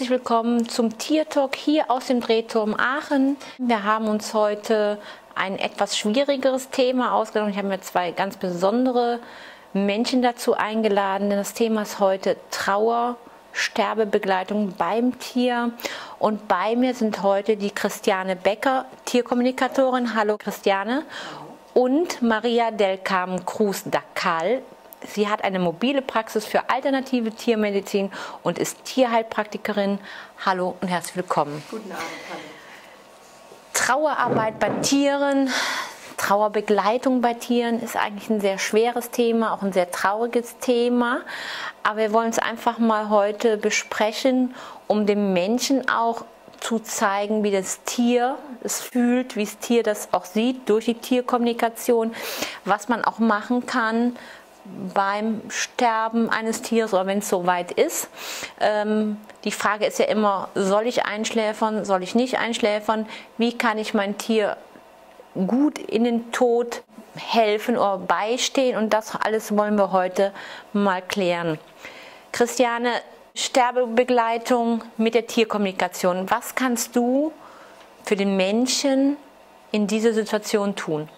herzlich willkommen zum Tiertalk hier aus dem Drehturm Aachen. Wir haben uns heute ein etwas schwierigeres Thema ausgedacht. Ich habe mir zwei ganz besondere Menschen dazu eingeladen. Das Thema ist heute Trauer, Sterbebegleitung beim Tier. Und bei mir sind heute die Christiane Becker, Tierkommunikatorin. Hallo Christiane. Und Maria Del Carmen Cruz Dacal, Sie hat eine mobile Praxis für alternative Tiermedizin und ist Tierheilpraktikerin. Hallo und herzlich willkommen. Guten Abend, hallo. Trauerarbeit bei Tieren, Trauerbegleitung bei Tieren ist eigentlich ein sehr schweres Thema, auch ein sehr trauriges Thema. Aber wir wollen es einfach mal heute besprechen, um dem Menschen auch zu zeigen, wie das Tier es fühlt, wie das Tier das auch sieht durch die Tierkommunikation, was man auch machen kann, beim Sterben eines Tieres oder wenn es soweit ist. Ähm, die Frage ist ja immer, soll ich einschläfern, soll ich nicht einschläfern? Wie kann ich mein Tier gut in den Tod helfen oder beistehen? Und das alles wollen wir heute mal klären. Christiane, Sterbebegleitung mit der Tierkommunikation. Was kannst du für den Menschen in dieser Situation tun?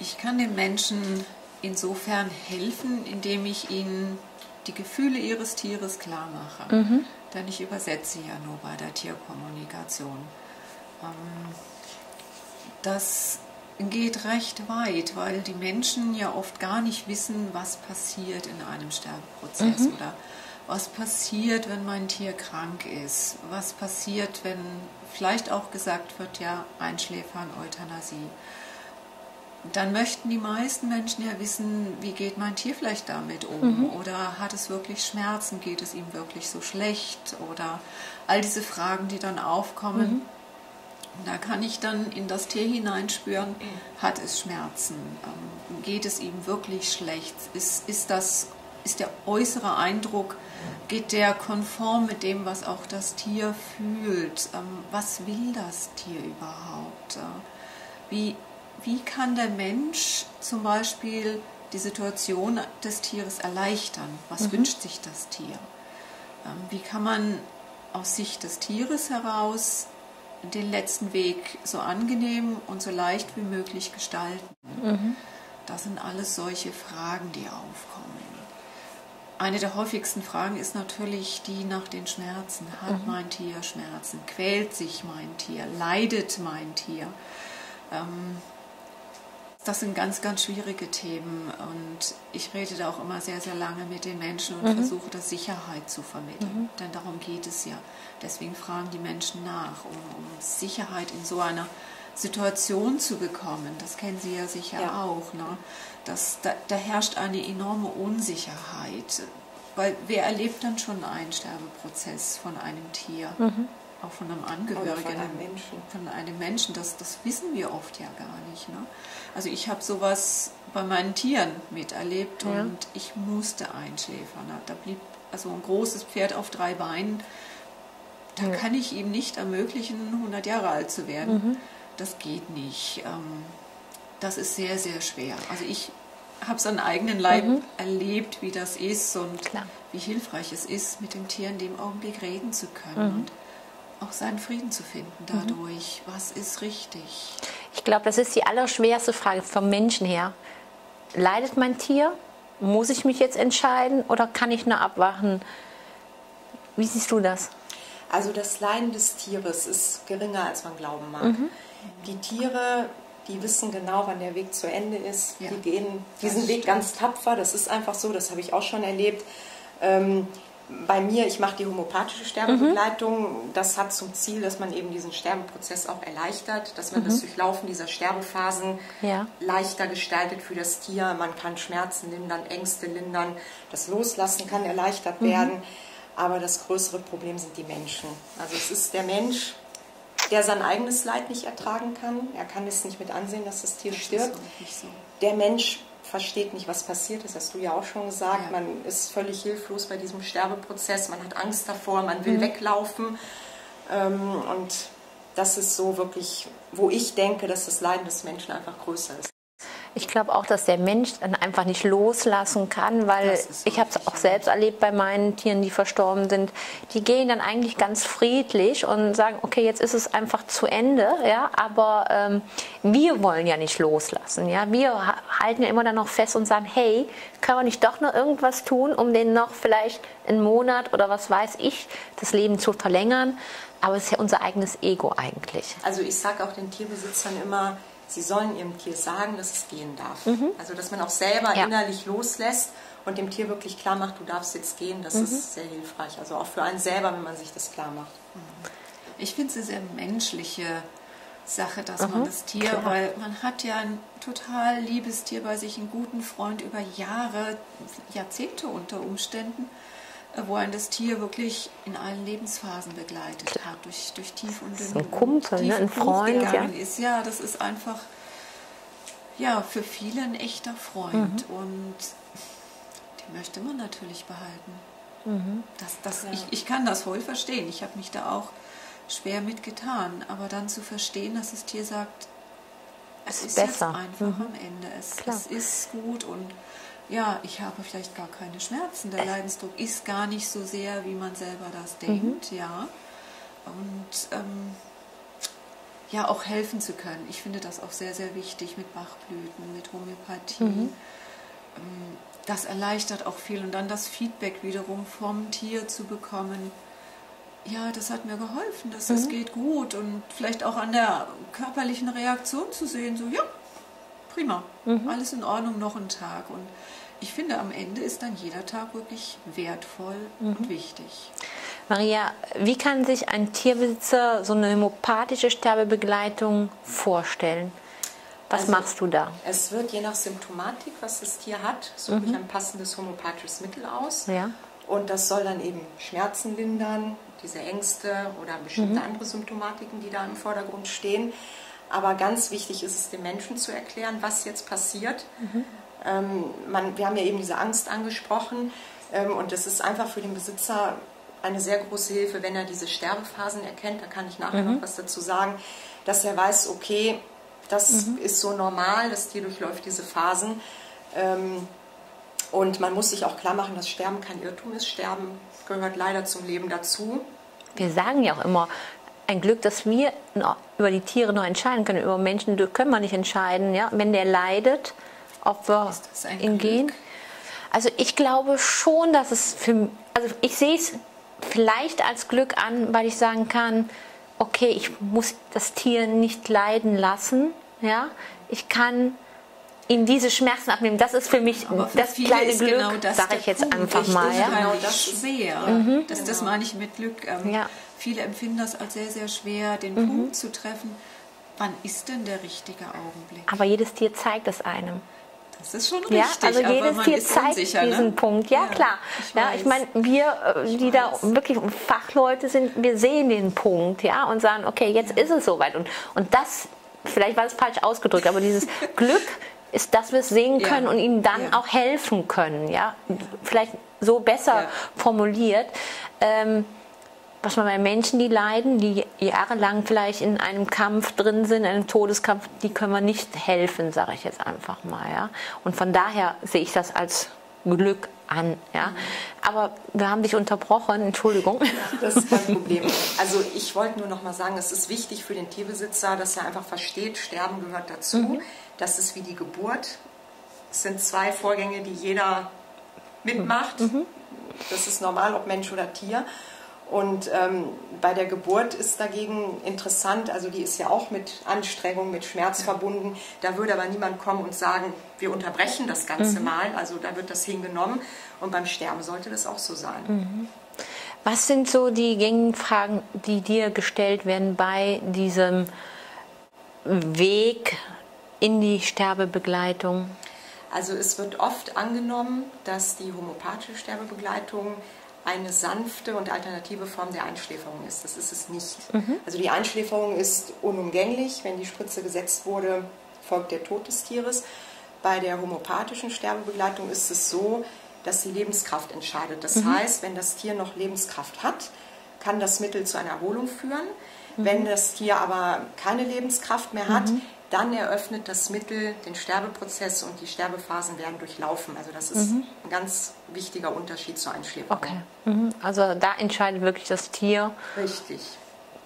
Ich kann den Menschen insofern helfen, indem ich ihnen die Gefühle ihres Tieres klar mache. Mhm. Denn ich übersetze ja nur bei der Tierkommunikation. Ähm, das geht recht weit, weil die Menschen ja oft gar nicht wissen, was passiert in einem Sterbeprozess mhm. oder was passiert, wenn mein Tier krank ist, was passiert, wenn vielleicht auch gesagt wird, ja, Einschläfern, Euthanasie dann möchten die meisten Menschen ja wissen, wie geht mein Tier vielleicht damit um? Mhm. Oder hat es wirklich Schmerzen? Geht es ihm wirklich so schlecht? Oder all diese Fragen, die dann aufkommen. Mhm. Da kann ich dann in das Tier hineinspüren, hat es Schmerzen? Ähm, geht es ihm wirklich schlecht? Ist, ist, das, ist der äußere Eindruck, geht der konform mit dem, was auch das Tier fühlt? Ähm, was will das Tier überhaupt? Äh, wie, wie kann der Mensch zum Beispiel die Situation des Tieres erleichtern? Was mhm. wünscht sich das Tier? Ähm, wie kann man aus Sicht des Tieres heraus den letzten Weg so angenehm und so leicht wie möglich gestalten? Mhm. Das sind alles solche Fragen, die aufkommen. Eine der häufigsten Fragen ist natürlich die nach den Schmerzen. Hat mhm. mein Tier Schmerzen? Quält sich mein Tier? Leidet mein Tier? Ähm, das sind ganz, ganz schwierige Themen und ich rede da auch immer sehr, sehr lange mit den Menschen und mhm. versuche da Sicherheit zu vermitteln, mhm. denn darum geht es ja. Deswegen fragen die Menschen nach, um, um Sicherheit in so einer Situation zu bekommen. Das kennen Sie ja sicher ja. auch. Ne? Das, da, da herrscht eine enorme Unsicherheit, weil wer erlebt dann schon einen Sterbeprozess von einem Tier? Mhm auch von einem Angehörigen, von einem Menschen. Von einem Menschen. Das, das wissen wir oft ja gar nicht. Ne? Also ich habe sowas bei meinen Tieren miterlebt ja. und ich musste einschläfern. Da blieb also ein großes Pferd auf drei Beinen. Da ja. kann ich ihm nicht ermöglichen, 100 Jahre alt zu werden. Mhm. Das geht nicht. Ähm, das ist sehr, sehr schwer. Also ich habe es an eigenen Leib mhm. erlebt, wie das ist und Klar. wie hilfreich es ist, mit dem Tier in dem Augenblick reden zu können. Mhm. Auch seinen Frieden zu finden dadurch. Mhm. Was ist richtig? Ich glaube, das ist die allerschwerste Frage vom Menschen her. Leidet mein Tier? Muss ich mich jetzt entscheiden oder kann ich nur abwachen? Wie siehst du das? Also das Leiden des Tieres ist geringer, als man glauben mag. Mhm. Die Tiere, die wissen genau, wann der Weg zu Ende ist. Ja. Die gehen diesen Weg ganz tapfer. Das ist einfach so, das habe ich auch schon erlebt. Ähm, bei mir, ich mache die homöopathische Sterbebegleitung. Mhm. Das hat zum Ziel, dass man eben diesen Sterbeprozess auch erleichtert, dass man mhm. das Durchlaufen dieser Sterbephasen ja. leichter gestaltet für das Tier. Man kann Schmerzen lindern, Ängste lindern, das Loslassen kann erleichtert mhm. werden. Aber das größere Problem sind die Menschen. Also es ist der Mensch, der sein eigenes Leid nicht ertragen kann. Er kann es nicht mit ansehen, dass das Tier das stirbt. So. Der Mensch versteht nicht, was passiert ist, hast du ja auch schon gesagt. Ja. Man ist völlig hilflos bei diesem Sterbeprozess, man hat Angst davor, man will mhm. weglaufen. Ähm, und das ist so wirklich, wo ich denke, dass das Leiden des Menschen einfach größer ist. Ich glaube auch, dass der Mensch dann einfach nicht loslassen kann, weil ich habe es auch selbst erlebt bei meinen Tieren, die verstorben sind. Die gehen dann eigentlich ganz friedlich und sagen, okay, jetzt ist es einfach zu Ende, ja, aber ähm, wir wollen ja nicht loslassen, ja. Wir halten ja immer dann noch fest und sagen, hey, können wir nicht doch noch irgendwas tun, um den noch vielleicht einen Monat oder was weiß ich, das Leben zu verlängern. Aber es ist ja unser eigenes Ego eigentlich. Also ich sage auch den Tierbesitzern immer, sie sollen ihrem Tier sagen, dass es gehen darf. Mhm. Also dass man auch selber ja. innerlich loslässt und dem Tier wirklich klar macht, du darfst jetzt gehen, das mhm. ist sehr hilfreich. Also auch für einen selber, wenn man sich das klar macht. Mhm. Ich finde es eine sehr menschliche Sache, dass man das Tier, klar. weil man hat ja ein total liebes Tier bei sich, einen guten Freund über Jahre, Jahrzehnte unter Umständen wo ein das Tier wirklich in allen Lebensphasen begleitet hat, durch, durch tief und dünn. Ein Kumpel, ne? ein Freund. Ja. Ist. ja, das ist einfach ja, für viele ein echter Freund mhm. und den möchte man natürlich behalten. Mhm. Das, das, ja. ich, ich kann das voll verstehen. Ich habe mich da auch schwer mitgetan, aber dann zu verstehen, dass das Tier sagt, es ist, ist besser. jetzt einfach mhm. am Ende, es, es ist gut und ja, ich habe vielleicht gar keine Schmerzen. Der Leidensdruck ist gar nicht so sehr, wie man selber das mhm. denkt, mhm. ja. Und ähm, ja, auch helfen zu können. Ich finde das auch sehr, sehr wichtig mit Bachblüten, mit Homöopathie. Mhm. Ähm, das erleichtert auch viel. Und dann das Feedback wiederum vom Tier zu bekommen. Ja, das hat mir geholfen, dass es mhm. geht gut. Und vielleicht auch an der körperlichen Reaktion zu sehen, so, ja, prima, mhm. alles in Ordnung, noch ein Tag. Und ich finde, am Ende ist dann jeder Tag wirklich wertvoll mhm. und wichtig. Maria, wie kann sich ein Tierbesitzer so eine homöopathische Sterbebegleitung vorstellen? Was also, machst du da? Es wird je nach Symptomatik, was das Tier hat, suche mhm. ich ein passendes homöopathisches Mittel aus. Ja. Und das soll dann eben Schmerzen lindern, diese Ängste oder bestimmte mhm. andere Symptomatiken, die da im Vordergrund stehen. Aber ganz wichtig ist es, den Menschen zu erklären, was jetzt passiert. Mhm. Ähm, man, wir haben ja eben diese Angst angesprochen ähm, und das ist einfach für den Besitzer eine sehr große Hilfe, wenn er diese Sterbephasen erkennt. Da kann ich nachher mhm. noch was dazu sagen, dass er weiß, okay, das mhm. ist so normal, das Tier durchläuft diese Phasen. Ähm, und man muss sich auch klar machen, dass Sterben kein Irrtum ist. Sterben gehört leider zum Leben dazu. Wir sagen ja auch immer, ein Glück, dass wir über die Tiere nur entscheiden können. Über Menschen können wir nicht entscheiden. Ja? Wenn der leidet, ob wir ihn gehen. Also ich glaube schon, dass es für also ich sehe es vielleicht als Glück an, weil ich sagen kann, okay, ich muss das Tier nicht leiden lassen. Ja, ich kann ihm diese Schmerzen abnehmen. Das ist für mich Aber das kleine Glück, genau sage ich jetzt Punkt. einfach mal. Ja? Genau das schwer. Mhm. Das, das meine ich mit Glück. Ähm, ja. Viele empfinden das als sehr, sehr schwer, den mhm. Punkt zu treffen. Wann ist denn der richtige Augenblick? Aber jedes Tier zeigt es einem. Das ist schon richtig. Ja, also jedes Tier zeigt unsicher, diesen ne? Punkt. Ja, ja klar. Ich ja, ich meine, wir, äh, die da wirklich Fachleute sind, wir sehen den Punkt, ja, und sagen, okay, jetzt ja. ist es soweit. Und, und das, vielleicht war es falsch ausgedrückt, aber dieses Glück ist, dass wir es sehen können und ihnen dann auch helfen können, ja. Vielleicht so besser formuliert. Ähm, was man bei Menschen, die leiden, die jahrelang vielleicht in einem Kampf drin sind, in einem Todeskampf, die können wir nicht helfen, sage ich jetzt einfach mal. Ja? Und von daher sehe ich das als Glück an. Ja? Aber wir haben dich unterbrochen, Entschuldigung. Das ist kein Problem. Also ich wollte nur noch mal sagen, es ist wichtig für den Tierbesitzer, dass er einfach versteht, Sterben gehört dazu. Mhm. Das ist wie die Geburt. Es sind zwei Vorgänge, die jeder mitmacht. Mhm. Das ist normal, ob Mensch oder Tier. Und ähm, bei der Geburt ist dagegen interessant, also die ist ja auch mit Anstrengung, mit Schmerz verbunden. Da würde aber niemand kommen und sagen, wir unterbrechen das Ganze mhm. mal. Also da wird das hingenommen. Und beim Sterben sollte das auch so sein. Mhm. Was sind so die gängigen Fragen, die dir gestellt werden bei diesem Weg in die Sterbebegleitung? Also es wird oft angenommen, dass die homöopathische Sterbebegleitung eine sanfte und alternative Form der Einschläferung ist. Das ist es nicht. Mhm. Also die Einschläferung ist unumgänglich. Wenn die Spritze gesetzt wurde, folgt der Tod des Tieres. Bei der homöopathischen Sterbebegleitung ist es so, dass die Lebenskraft entscheidet. Das mhm. heißt, wenn das Tier noch Lebenskraft hat, kann das Mittel zu einer Erholung führen. Mhm. Wenn das Tier aber keine Lebenskraft mehr hat, mhm. Dann eröffnet das Mittel den Sterbeprozess und die Sterbephasen werden durchlaufen. Also das ist mhm. ein ganz wichtiger Unterschied zur Einschläferung. Okay. Mhm. Also da entscheidet wirklich das Tier. Richtig.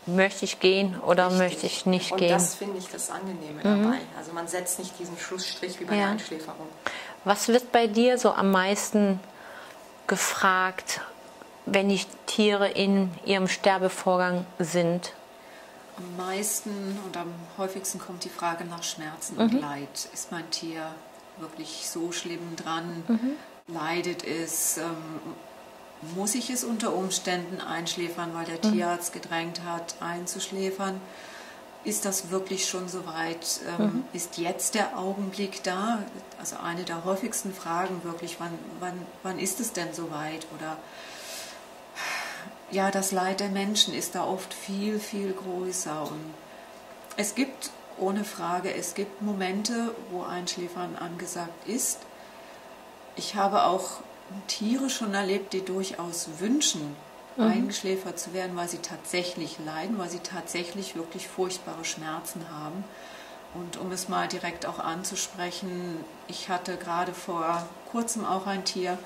Möchte ich gehen oder Richtig. möchte ich nicht und gehen? Und das finde ich das Angenehme mhm. dabei. Also man setzt nicht diesen Schlussstrich wie bei ja. der Einschläferung. Was wird bei dir so am meisten gefragt, wenn die Tiere in ihrem Sterbevorgang sind? Am meisten und am häufigsten kommt die Frage nach Schmerzen mhm. und Leid. Ist mein Tier wirklich so schlimm dran? Mhm. Leidet es? Ähm, muss ich es unter Umständen einschläfern, weil der mhm. Tierarzt gedrängt hat, einzuschläfern? Ist das wirklich schon soweit? Ähm, mhm. Ist jetzt der Augenblick da? Also eine der häufigsten Fragen wirklich, wann, wann, wann ist es denn soweit? Oder ja, das Leid der Menschen ist da oft viel, viel größer. Und es gibt, ohne Frage, es gibt Momente, wo Einschläfern angesagt ist. Ich habe auch Tiere schon erlebt, die durchaus wünschen, mhm. eingeschläfert zu werden, weil sie tatsächlich leiden, weil sie tatsächlich wirklich furchtbare Schmerzen haben. Und um es mal direkt auch anzusprechen, ich hatte gerade vor kurzem auch ein Tier,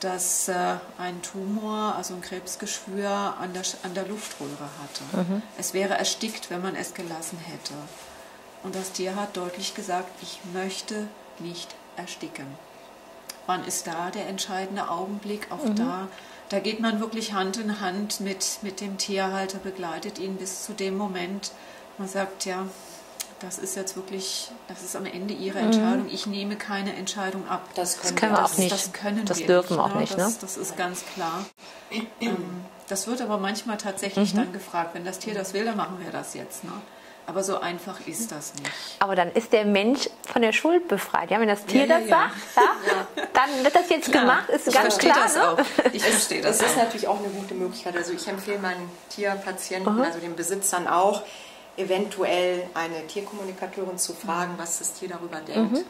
das äh, ein Tumor, also ein Krebsgeschwür an der, an der Luftröhre hatte. Mhm. Es wäre erstickt, wenn man es gelassen hätte. Und das Tier hat deutlich gesagt, ich möchte nicht ersticken. Wann ist da der entscheidende Augenblick? Auch mhm. da, da geht man wirklich Hand in Hand mit, mit dem Tierhalter, begleitet ihn bis zu dem Moment, man sagt, ja, das ist jetzt wirklich, das ist am Ende Ihre mhm. Entscheidung. Ich nehme keine Entscheidung ab. Das können, das können wir, auch nicht. Das können das wir dürfen nicht, auch ne? nicht. Das, das, ist ganz klar. Ähm, das wird aber manchmal tatsächlich mhm. dann gefragt, wenn das Tier das will, dann machen wir das jetzt. Ne? Aber so einfach ist das nicht. Aber dann ist der Mensch von der Schuld befreit. Ja, wenn das Tier ja, ja, das ja. sagt, dann wird das jetzt klar. gemacht, ist ich ganz klar. Das ne? auch. Ich verstehe das. Das ist natürlich auch eine gute Möglichkeit. Also ich empfehle meinen Tierpatienten, mhm. also den Besitzern auch, eventuell eine Tierkommunikatorin zu fragen, was das Tier darüber denkt. Mhm.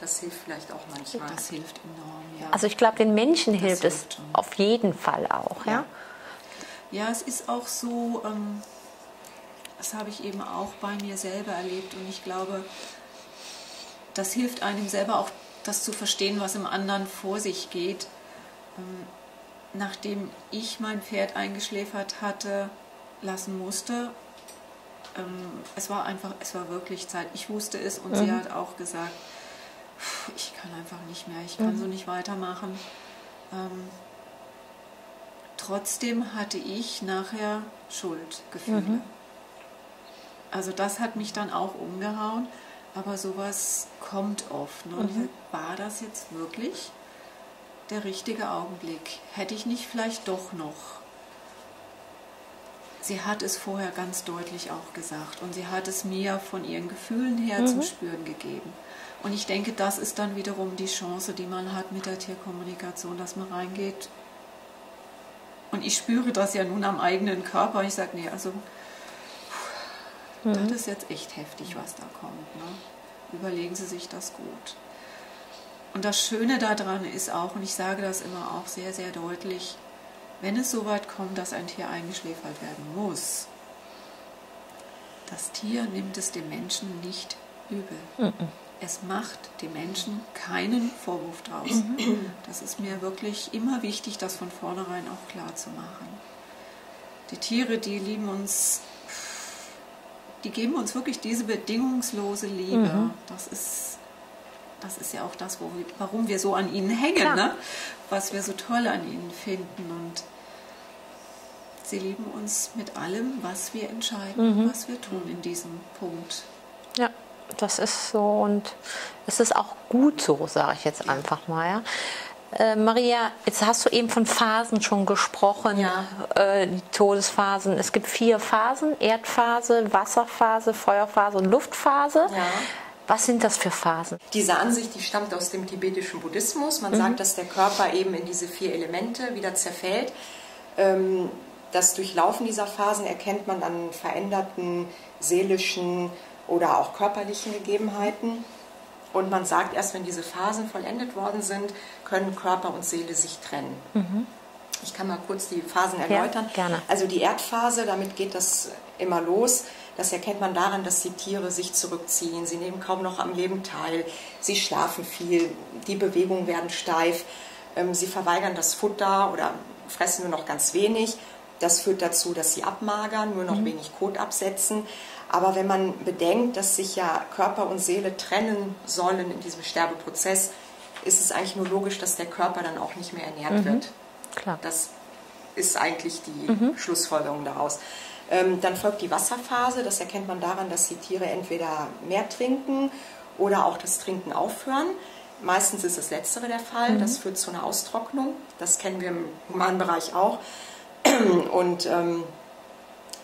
Das hilft vielleicht auch manchmal. Das hilft enorm, ja. Also ich glaube, den Menschen das hilft es schon. auf jeden Fall auch, ja. Ja, es ist auch so, ähm, das habe ich eben auch bei mir selber erlebt und ich glaube, das hilft einem selber auch, das zu verstehen, was im anderen vor sich geht. Ähm, nachdem ich mein Pferd eingeschläfert hatte, lassen musste, ähm, es war einfach, es war wirklich Zeit. Ich wusste es und mhm. sie hat auch gesagt, ich kann einfach nicht mehr, ich kann mhm. so nicht weitermachen. Ähm, trotzdem hatte ich nachher Schuldgefühle. Mhm. Also das hat mich dann auch umgehauen, aber sowas kommt oft. Ne? Mhm. War das jetzt wirklich der richtige Augenblick? Hätte ich nicht vielleicht doch noch sie hat es vorher ganz deutlich auch gesagt und sie hat es mir von ihren Gefühlen her mhm. zum Spüren gegeben. Und ich denke, das ist dann wiederum die Chance, die man hat mit der Tierkommunikation, dass man reingeht. Und ich spüre das ja nun am eigenen Körper. Ich sage, nee, also mhm. das ist jetzt echt heftig, was da kommt. Ne? Überlegen Sie sich das gut. Und das Schöne daran ist auch, und ich sage das immer auch sehr, sehr deutlich, wenn es so weit kommt, dass ein Tier eingeschläfert werden muss, das Tier nimmt es dem Menschen nicht übel. Mhm. Es macht dem Menschen keinen Vorwurf draus. Mhm. Das ist mir wirklich immer wichtig, das von vornherein auch klar zu machen. Die Tiere, die lieben uns, die geben uns wirklich diese bedingungslose Liebe. Mhm. Das ist das ist ja auch das, warum wir so an ihnen hängen, ne? was wir so toll an ihnen finden. Und sie lieben uns mit allem, was wir entscheiden, mhm. was wir tun in diesem Punkt. Ja, das ist so und es ist auch gut so, sage ich jetzt einfach mal. Ja. Äh, Maria, jetzt hast du eben von Phasen schon gesprochen, ja. äh, die Todesphasen. Es gibt vier Phasen: Erdphase, Wasserphase, Feuerphase und Luftphase. Ja. Was sind das für Phasen? Diese Ansicht, die stammt aus dem tibetischen Buddhismus. Man mhm. sagt, dass der Körper eben in diese vier Elemente wieder zerfällt. Ähm, das Durchlaufen dieser Phasen erkennt man an veränderten seelischen oder auch körperlichen Gegebenheiten. Und man sagt, erst wenn diese Phasen vollendet worden sind, können Körper und Seele sich trennen. Mhm. Ich kann mal kurz die Phasen erläutern. Ja, gerne. Also die Erdphase, damit geht das immer los. Das erkennt man daran, dass die Tiere sich zurückziehen. Sie nehmen kaum noch am Leben teil. Sie schlafen viel. Die Bewegungen werden steif. Ähm, sie verweigern das Futter oder fressen nur noch ganz wenig. Das führt dazu, dass sie abmagern, nur noch mhm. wenig Kot absetzen. Aber wenn man bedenkt, dass sich ja Körper und Seele trennen sollen in diesem Sterbeprozess, ist es eigentlich nur logisch, dass der Körper dann auch nicht mehr ernährt mhm. wird. Klar. Das ist eigentlich die mhm. Schlussfolgerung daraus. Ähm, dann folgt die Wasserphase. Das erkennt man daran, dass die Tiere entweder mehr trinken oder auch das Trinken aufhören. Meistens ist das Letztere der Fall. Mhm. Das führt zu einer Austrocknung. Das kennen wir im humanen Bereich auch. Und ähm,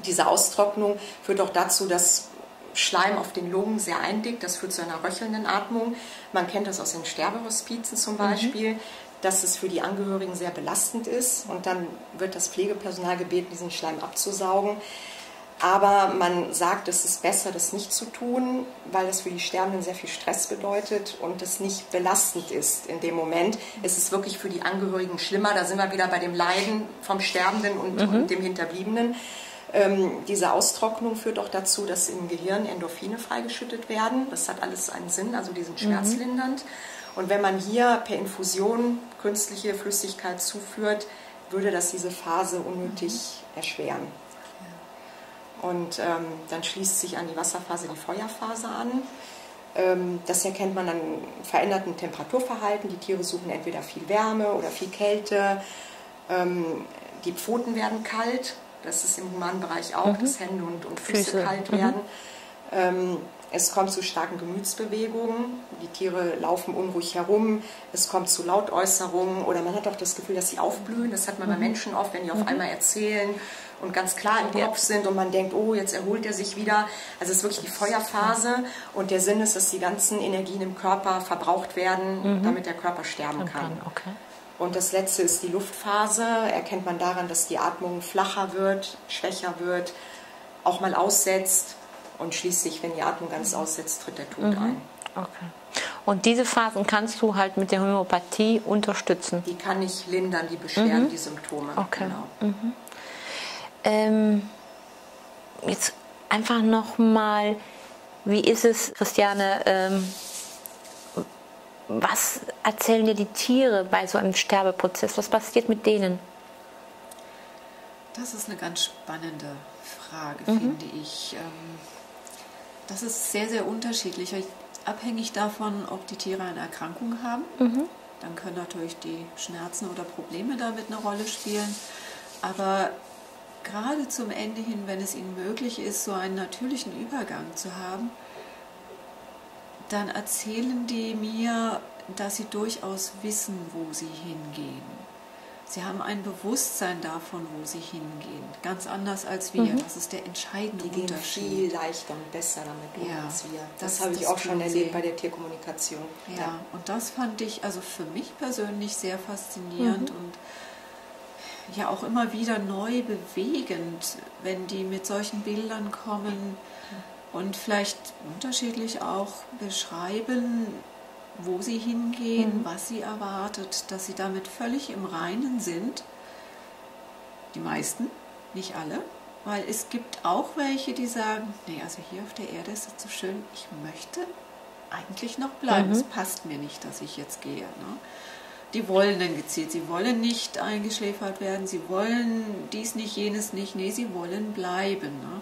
diese Austrocknung führt auch dazu, dass Schleim auf den Lungen sehr eindickt. Das führt zu einer röchelnden Atmung. Man kennt das aus den Sterbehospizen zum mhm. Beispiel. Mhm dass es für die Angehörigen sehr belastend ist und dann wird das Pflegepersonal gebeten, diesen Schleim abzusaugen. Aber man sagt, es ist besser, das nicht zu tun, weil das für die Sterbenden sehr viel Stress bedeutet und es nicht belastend ist in dem Moment. Es ist wirklich für die Angehörigen schlimmer. Da sind wir wieder bei dem Leiden vom Sterbenden und, mhm. und dem Hinterbliebenen. Ähm, diese Austrocknung führt auch dazu, dass im Gehirn Endorphine freigeschüttet werden. Das hat alles einen Sinn, also diesen mhm. schmerzlindernd. Mhm. Und wenn man hier per Infusion künstliche Flüssigkeit zuführt, würde das diese Phase unnötig mhm. erschweren. Und ähm, dann schließt sich an die Wasserphase die Feuerphase an. Ähm, das erkennt man an veränderten Temperaturverhalten. Die Tiere suchen entweder viel Wärme oder viel Kälte. Ähm, die Pfoten werden kalt. Das ist im humanen Bereich auch, mhm. dass Hände und, und Füße, Füße, kalt mhm. werden. Ähm, es kommt zu starken Gemütsbewegungen, die Tiere laufen unruhig herum, es kommt zu Lautäußerungen oder man hat auch das Gefühl, dass sie aufblühen. Das hat man mhm. bei Menschen oft, wenn die auf mhm. einmal erzählen und ganz klar im Kopf sind und man denkt, oh, jetzt erholt er sich wieder. Also es ist wirklich die Feuerphase und der Sinn ist, dass die ganzen Energien im Körper verbraucht werden, mhm. damit der Körper sterben kann. Okay. Und das letzte ist die Luftphase. Erkennt man daran, dass die Atmung flacher wird, schwächer wird, auch mal aussetzt und schließlich, wenn die Atmung ganz aussetzt, tritt der Tod mhm. ein. Okay. Und diese Phasen kannst du halt mit der Homöopathie unterstützen? Die kann ich lindern, die Beschwerden, mhm. die Symptome. Okay. Genau. Mhm. Ähm, jetzt einfach nochmal, wie ist es, Christiane, ähm, was erzählen dir die Tiere bei so einem Sterbeprozess? Was passiert mit denen? Das ist eine ganz spannende Frage, mhm. finde ich. Ähm, das ist sehr, sehr unterschiedlich. Abhängig davon, ob die Tiere eine Erkrankung haben. Mhm. Dann können natürlich die Schmerzen oder Probleme damit eine Rolle spielen. Aber gerade zum Ende hin, wenn es ihnen möglich ist, so einen natürlichen Übergang zu haben, dann erzählen die mir, dass sie durchaus wissen, wo sie hingehen. Sie haben ein Bewusstsein davon, wo sie hingehen. Ganz anders als wir. Mhm. Das ist der entscheidende die Unterschied. Die gehen viel leichter und besser damit um ja, als wir. Das, das habe ich auch schon erlebt bei der Tierkommunikation. Ja, ja, und das fand ich also für mich persönlich sehr faszinierend mhm. und ja auch immer wieder neu bewegend, wenn die mit solchen Bildern kommen und vielleicht unterschiedlich auch beschreiben, wo sie hingehen, mhm. was sie erwartet, dass sie damit völlig im Reinen sind. Die meisten, nicht alle, weil es gibt auch welche, die sagen, nee, also hier auf der Erde ist es so schön, ich möchte eigentlich noch bleiben. Mhm. Es passt mir nicht, dass ich jetzt gehe. Ne? Die wollen dann gezielt, sie wollen nicht eingeschläfert werden, sie wollen dies nicht, jenes nicht, nee, sie wollen bleiben. Ne?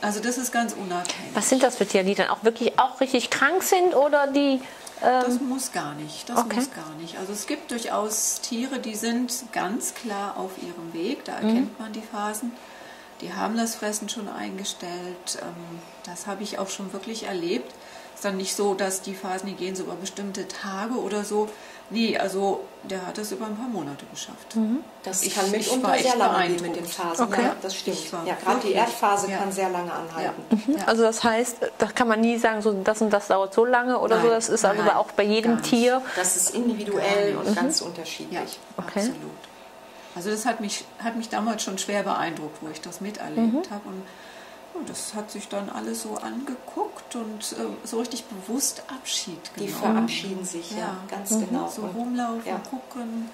Also das ist ganz unabhängig. Was sind das für Tiere, die dann auch wirklich auch richtig krank sind oder die das ähm, muss gar nicht. Das okay. muss gar nicht. Also es gibt durchaus Tiere, die sind ganz klar auf ihrem Weg. Da erkennt mhm. man die Phasen. Die haben das Fressen schon eingestellt. Ähm, das habe ich auch schon wirklich erlebt. Es ist dann nicht so, dass die Phasen, die gehen so über bestimmte Tage oder so. Nee, also der hat das über ein paar Monate geschafft. Mhm. Das ich, kann mitunter sehr lange gehen mit den Phasen. Okay. Ja, das stimmt. Ja, gerade die Erdphase ja. kann sehr lange anhalten. Ja. Mhm. Also das heißt, da kann man nie sagen, so das und das dauert so lange oder Nein. so. Das ist also Nein. auch bei jedem Tier. Das ist individuell und mhm. ganz unterschiedlich. Okay. Absolut. Also das hat mich, hat mich damals schon schwer beeindruckt, wo ich das miterlebt mhm. habe. Und das hat sich dann alles so angeguckt und äh, so richtig bewusst Abschied genommen. Die verabschieden sich, ja, ja ganz mhm. genau. So rumlaufen, ja. gucken,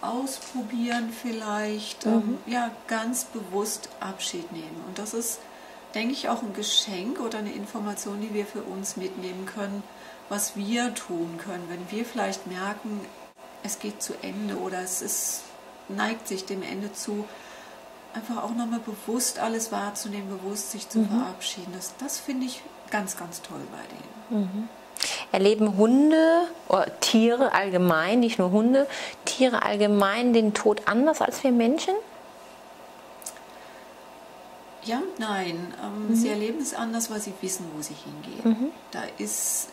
ausprobieren vielleicht, mhm. ähm, ja, ganz bewusst Abschied nehmen. Und das ist denke ich, auch ein Geschenk oder eine Information, die wir für uns mitnehmen können, was wir tun können, wenn wir vielleicht merken, es geht zu Ende oder es ist, neigt sich dem Ende zu, einfach auch nochmal bewusst alles wahrzunehmen, bewusst sich zu mhm. verabschieden. Das, das finde ich ganz, ganz toll bei denen. Mhm. Erleben Hunde oder Tiere allgemein, nicht nur Hunde, Tiere allgemein den Tod anders als wir Menschen? Ja und nein. Ähm, mhm. Sie erleben es anders, weil sie wissen, wo sie hingehen. Mhm. Da ist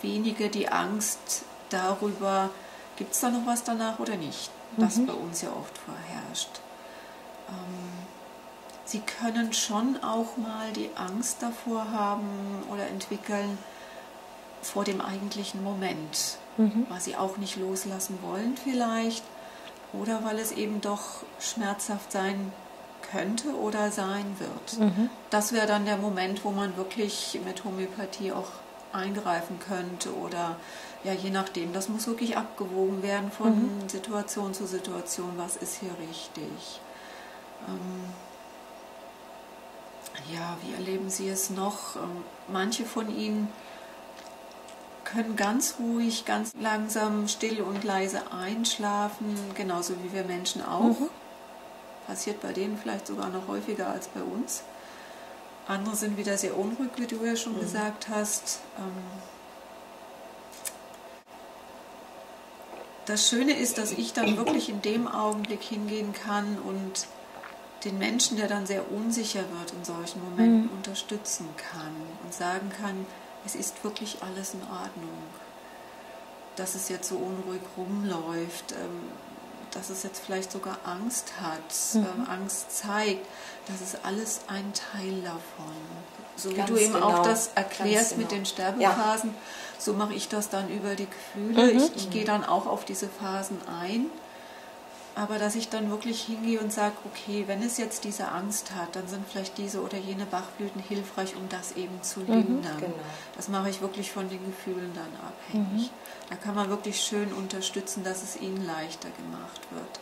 weniger die Angst darüber, gibt es da noch was danach oder nicht, das mhm. bei uns ja oft vorherrscht. Ähm, sie können schon auch mal die Angst davor haben oder entwickeln vor dem eigentlichen Moment, mhm. weil sie auch nicht loslassen wollen vielleicht oder weil es eben doch schmerzhaft sein könnte oder sein wird. Mhm. Das wäre dann der Moment, wo man wirklich mit Homöopathie auch eingreifen könnte oder ja, je nachdem. Das muss wirklich abgewogen werden von mhm. Situation zu Situation. Was ist hier richtig? Ähm, ja, wie erleben Sie es noch? Ähm, manche von Ihnen können ganz ruhig, ganz langsam, still und leise einschlafen, genauso wie wir Menschen auch. Mhm. Passiert bei denen vielleicht sogar noch häufiger als bei uns. Andere sind wieder sehr unruhig, wie du ja schon mhm. gesagt hast. Ähm, das Schöne ist, dass ich dann wirklich in dem Augenblick hingehen kann und den Menschen, der dann sehr unsicher wird in solchen Momenten, mhm. unterstützen kann und sagen kann, es ist wirklich alles in Ordnung. Dass es jetzt so unruhig rumläuft, ähm, dass es jetzt vielleicht sogar Angst hat, mhm. ähm, Angst zeigt, das ist alles ein Teil davon. So wie Ganz du eben genau. auch das erklärst genau. mit den Sterbephasen, ja. so mache ich das dann über die Gefühle. Mhm. Ich, ich gehe dann auch auf diese Phasen ein aber dass ich dann wirklich hingehe und sage, okay, wenn es jetzt diese Angst hat, dann sind vielleicht diese oder jene Bachblüten hilfreich, um das eben zu mhm, lindern. Mhm, genau. Das mache ich wirklich von den Gefühlen dann abhängig. Mhm. Da kann man wirklich schön unterstützen, dass es ihnen leichter gemacht wird.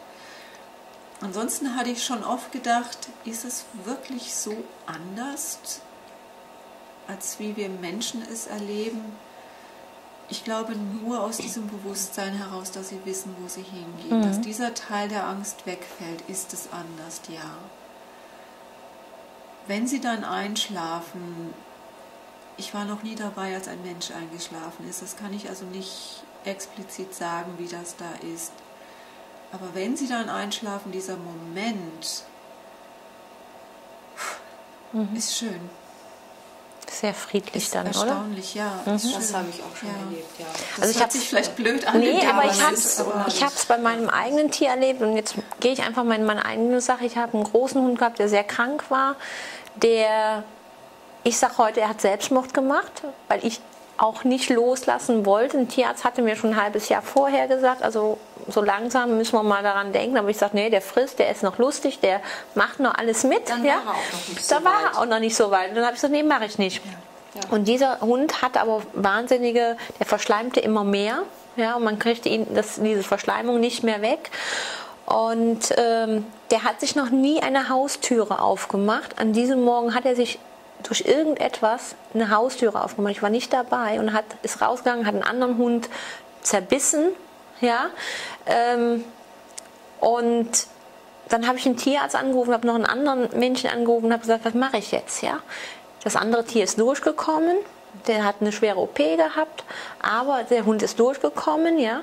Ansonsten hatte ich schon oft gedacht, ist es wirklich so anders, als wie wir Menschen es erleben? Ich glaube nur aus diesem Bewusstsein heraus, dass sie wissen, wo sie hingehen. Mhm. Dass dieser Teil der Angst wegfällt, ist es anders, ja. Wenn sie dann einschlafen, ich war noch nie dabei, als ein Mensch eingeschlafen ist. Das kann ich also nicht explizit sagen, wie das da ist. Aber wenn sie dann einschlafen, dieser Moment mhm. ist schön sehr friedlich ist dann, erstaunlich, oder? Erstaunlich, ja. Mhm. Das habe ich auch schon ja. erlebt, ja. Das also ich habe sich vielleicht blöd an. Nee, aber ich habe es bei meinem eigenen Tier erlebt und jetzt gehe ich einfach mal in meine eigene Sache. Ich habe einen großen Hund gehabt, der sehr krank war, der, ich sage heute, er hat Selbstmord gemacht, weil ich auch nicht loslassen wollte. Ein Tierarzt hatte mir schon ein halbes Jahr vorher gesagt, also so langsam müssen wir mal daran denken. Aber ich sage, nee, der frisst, der ist noch lustig, der macht noch alles mit. Dann ja? war er auch noch nicht so Da war er auch noch nicht so weit. Und dann habe ich gesagt, nee, mache ich nicht. Ja. Ja. Und dieser Hund hat aber wahnsinnige, der verschleimte immer mehr. Ja, und man kriegte ihn, das, diese Verschleimung nicht mehr weg. Und ähm, der hat sich noch nie eine Haustüre aufgemacht. An diesem Morgen hat er sich durch irgendetwas eine Haustüre aufgemacht. Ich war nicht dabei und hat, ist rausgegangen, hat einen anderen Hund zerbissen. Ja, ähm, und dann habe ich einen Tierarzt angerufen, habe noch einen anderen Menschen angerufen und habe gesagt, was mache ich jetzt? Ja? Das andere Tier ist durchgekommen, der hat eine schwere OP gehabt, aber der Hund ist durchgekommen. Ja?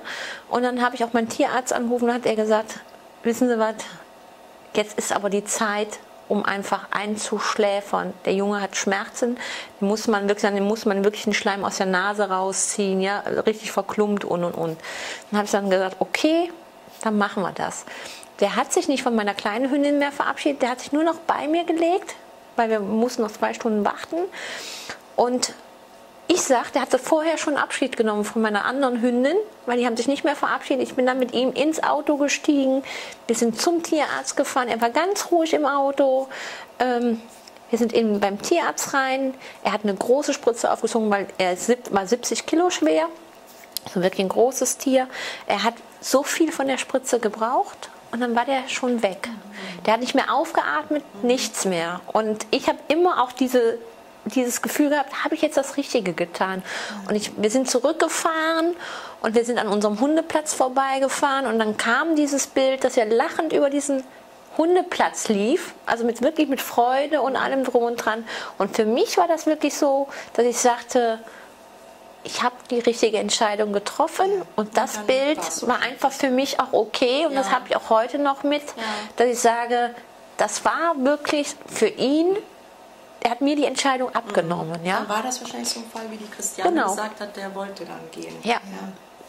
Und dann habe ich auch meinen Tierarzt angerufen und hat er gesagt, wissen Sie was, jetzt ist aber die Zeit, um einfach einzuschläfern. Der Junge hat Schmerzen, muss man wirklich, dann muss man wirklich einen Schleim aus der Nase rausziehen, ja, richtig verklumpt und und und. Dann habe ich dann gesagt, okay, dann machen wir das. Der hat sich nicht von meiner kleinen Hündin mehr verabschiedet, der hat sich nur noch bei mir gelegt, weil wir mussten noch zwei Stunden warten. Und ich sag, der hatte vorher schon Abschied genommen von meiner anderen Hündin, weil die haben sich nicht mehr verabschiedet. Ich bin dann mit ihm ins Auto gestiegen. Wir sind zum Tierarzt gefahren. Er war ganz ruhig im Auto. Ähm, wir sind eben beim Tierarzt rein. Er hat eine große Spritze aufgezogen, weil er war 70 Kilo schwer. Also wirklich ein großes Tier. Er hat so viel von der Spritze gebraucht und dann war der schon weg. Der hat nicht mehr aufgeatmet, nichts mehr. Und ich habe immer auch diese, dieses Gefühl gehabt, habe ich jetzt das Richtige getan? Und ich, wir sind zurückgefahren und wir sind an unserem Hundeplatz vorbeigefahren und dann kam dieses Bild, dass er lachend über diesen Hundeplatz lief, also mit wirklich mit Freude und allem drum und dran. Und für mich war das wirklich so, dass ich sagte, ich habe die richtige Entscheidung getroffen ja, und das Bild war einfach für mich auch okay und ja. das habe ich auch heute noch mit, ja. dass ich sage, das war wirklich für ihn, er hat mir die Entscheidung abgenommen. Mhm. Ja? Dann war das wahrscheinlich so ein Fall, wie die Christiane genau. gesagt hat, der wollte dann gehen. ja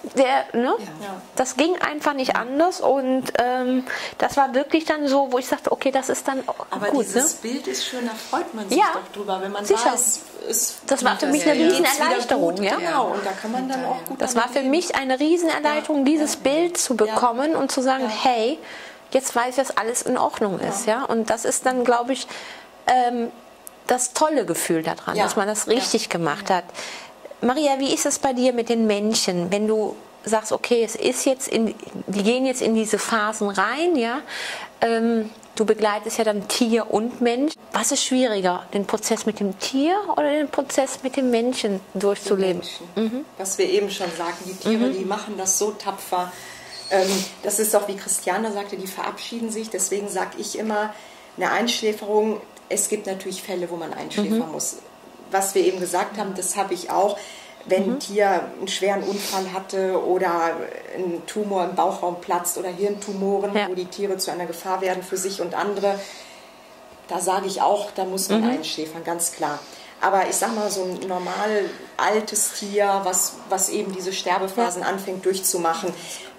der, ne? Ja. Das ging einfach nicht anders und ähm, das war wirklich dann so, wo ich sagte, okay, das ist dann Aber gut. dieses ne? Bild ist schön, da freut man sich ja. doch drüber, wenn man Sicher. weiß, es das war für mich eine Riesenerleichterung, ja. Genau, und da kann man dann auch gut Das war für mich eine Riesenerleichterung, dieses Bild zu bekommen und zu sagen, hey, jetzt weiß ich, dass alles in Ordnung ist, ja. Und das ist dann, glaube ich, ähm, das tolle Gefühl daran, dass man das richtig gemacht hat. Maria, wie ist es bei dir mit den Menschen, wenn du sagst, okay, es ist jetzt in, wir gehen jetzt in diese Phasen rein, ja? Ähm, du begleitest ja dann Tier und Mensch. Was ist schwieriger, den Prozess mit dem Tier oder den Prozess mit dem Menschen durchzuleben? Mhm. Was wir eben schon sagten, die Tiere, mhm. die machen das so tapfer. Ähm, das ist auch, wie Christiane sagte, die verabschieden sich. Deswegen sage ich immer, eine Einschläferung, es gibt natürlich Fälle, wo man einschläfern mhm. muss was wir eben gesagt haben, das habe ich auch, wenn mhm. ein Tier einen schweren Unfall hatte oder ein Tumor im Bauchraum platzt oder Hirntumoren, ja. wo die Tiere zu einer Gefahr werden für sich und andere. Da sage ich auch, da muss man mhm. einschläfern, ganz klar. Aber ich sage mal, so ein normal altes Tier, was, was eben diese Sterbephasen ja. anfängt durchzumachen,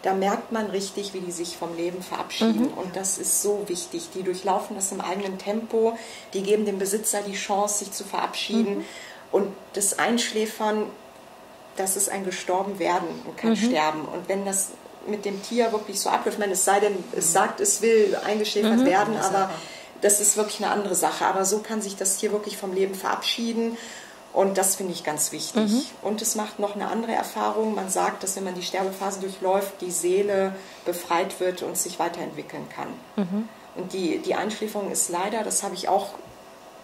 da merkt man richtig, wie die sich vom Leben verabschieden. Mhm. Und das ist so wichtig. Die durchlaufen das im eigenen Tempo, die geben dem Besitzer die Chance, sich zu verabschieden. Mhm. Und das Einschläfern, das ist ein gestorben werden und kein mhm. Sterben. Und wenn das mit dem Tier wirklich so abläuft, ich meine, es sei denn, es sagt, es will eingeschläfert mhm. werden, aber das ist wirklich eine andere Sache. Aber so kann sich das Tier wirklich vom Leben verabschieden und das finde ich ganz wichtig. Mhm. Und es macht noch eine andere Erfahrung. Man sagt, dass wenn man die Sterbephase durchläuft, die Seele befreit wird und sich weiterentwickeln kann. Mhm. Und die, die Einschläferung ist leider, das habe ich auch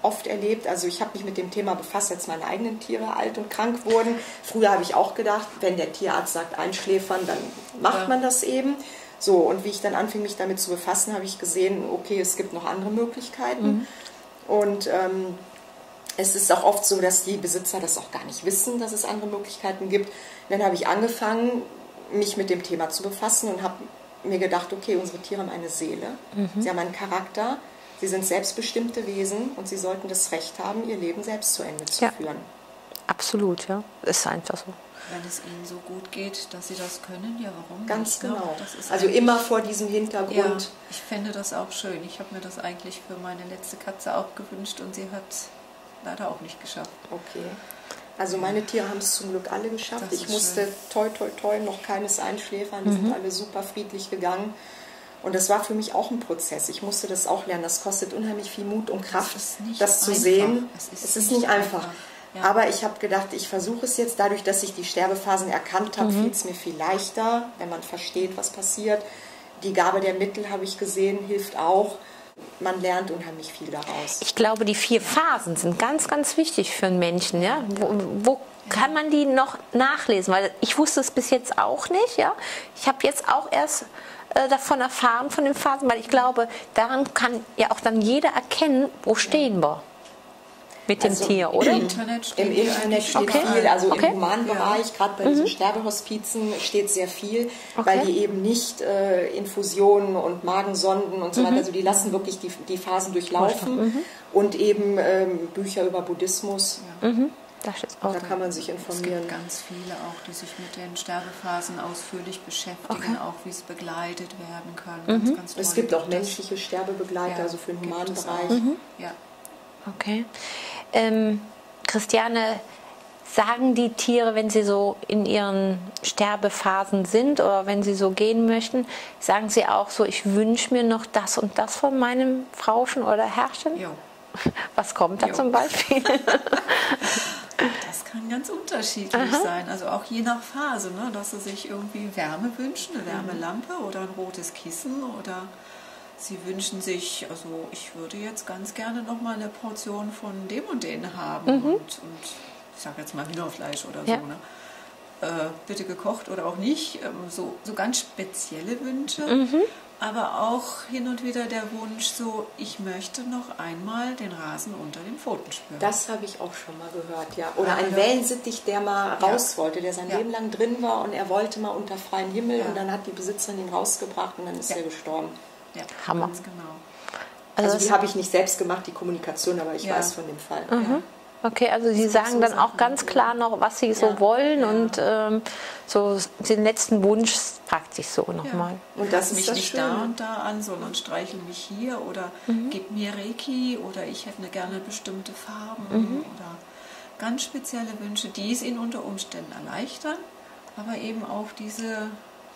oft erlebt. Also ich habe mich mit dem Thema befasst, als meine eigenen Tiere alt und krank wurden. Früher habe ich auch gedacht, wenn der Tierarzt sagt einschläfern, dann macht ja. man das eben. So, und wie ich dann anfing, mich damit zu befassen, habe ich gesehen, okay, es gibt noch andere Möglichkeiten. Mhm. Und ähm, es ist auch oft so, dass die Besitzer das auch gar nicht wissen, dass es andere Möglichkeiten gibt. Dann habe ich angefangen, mich mit dem Thema zu befassen und habe mir gedacht, okay, unsere Tiere haben eine Seele, mhm. sie haben einen Charakter, sie sind selbstbestimmte Wesen und sie sollten das Recht haben, ihr Leben selbst zu Ende zu ja. führen. Absolut, ja. Ist einfach so. Wenn es ihnen so gut geht, dass sie das können, ja, warum? Ganz ne? genau. also immer vor diesem Hintergrund. Ja, ich fände das auch schön. Ich habe mir das eigentlich für meine letzte Katze auch gewünscht und sie hat leider auch nicht geschafft. Okay. Also meine Tiere haben es zum Glück alle geschafft. Ich musste schön. toi toi toi noch keines einschläfern. Die mhm. sind alle super friedlich gegangen. Und das war für mich auch ein Prozess. Ich musste das auch lernen. Das kostet unheimlich viel Mut und Kraft, das, das zu sehen. Es ist, es ist nicht, nicht einfach. einfach. Ja. Aber ich habe gedacht, ich versuche es jetzt. Dadurch, dass ich die Sterbephasen erkannt habe, mhm. fiel es mir viel leichter, wenn man versteht, was passiert. Die Gabe der Mittel habe ich gesehen, hilft auch man lernt unheimlich viel daraus. Ich glaube, die vier Phasen sind ganz, ganz wichtig für einen Menschen. Ja? Wo, wo kann man die noch nachlesen? Weil ich wusste es bis jetzt auch nicht. Ja? Ich habe jetzt auch erst äh, davon erfahren, von den Phasen, weil ich glaube, daran kann ja auch dann jeder erkennen, wo stehen wir mit dem also Tier, oder? Im Internet steht, Im Internet steht okay. viel, also okay. im Humanbereich, gerade bei mhm. diesen Sterbehospizen steht sehr viel, okay. weil die eben nicht äh, Infusionen und Magensonden und so weiter, mhm. also die lassen wirklich die, die Phasen durchlaufen mhm. und eben ähm, Bücher über Buddhismus. Ja. Mhm. Da kann man sich informieren. Es gibt ganz viele auch, die sich mit den Sterbephasen ausführlich beschäftigen, auch wie es begleitet werden kann. Ganz, mhm. ganz es gibt auch menschliche Sterbebegleiter, ja, also für den humanen Bereich. Mhm. Ja. Okay. Ähm, Christiane, sagen die Tiere, wenn sie so in ihren Sterbephasen sind oder wenn sie so gehen möchten, sagen sie auch so, ich wünsche mir noch das und das von meinem Frauchen oder Herrchen? Jo. Was kommt da jo. zum Beispiel? das kann ganz unterschiedlich Aha. sein. Also auch je nach Phase, ne? dass sie sich irgendwie Wärme wünschen, eine. Wärmelampe oder ein rotes Kissen oder sie wünschen sich, also ich würde jetzt ganz gerne noch mal eine Portion von dem und den haben mhm. und, und ich sage jetzt mal Hühnerfleisch oder ja. so. Ne? Äh, bitte gekocht oder auch nicht. Ähm, so, so ganz spezielle Wünsche. Mhm aber auch hin und wieder der Wunsch, so ich möchte noch einmal den Rasen unter den Pfoten spüren. Das habe ich auch schon mal gehört, ja. Oder ein Wellensittich, der mal raus ja. wollte, der sein ja. Leben lang drin war und er wollte mal unter freiem Himmel ja. und dann hat die Besitzerin ihn rausgebracht und dann ist er gestorben. Ja, Hammer. Ganz genau. Also, also die habe ich nicht selbst gemacht, die Kommunikation, aber ich weiß von dem Fall. Mhm. Okay, also Sie sagen dann auch ganz klar noch, was Sie so wollen und ähm, so den letzten Wunsch fragt sich so nochmal. Ja. Und das ist mich das nicht Schöne. da und da an, sondern streichel mich hier oder mhm. gib mir Reiki oder ich hätte gerne bestimmte Farben mhm. oder ganz spezielle Wünsche, die es Ihnen unter Umständen erleichtern, aber eben auch diese,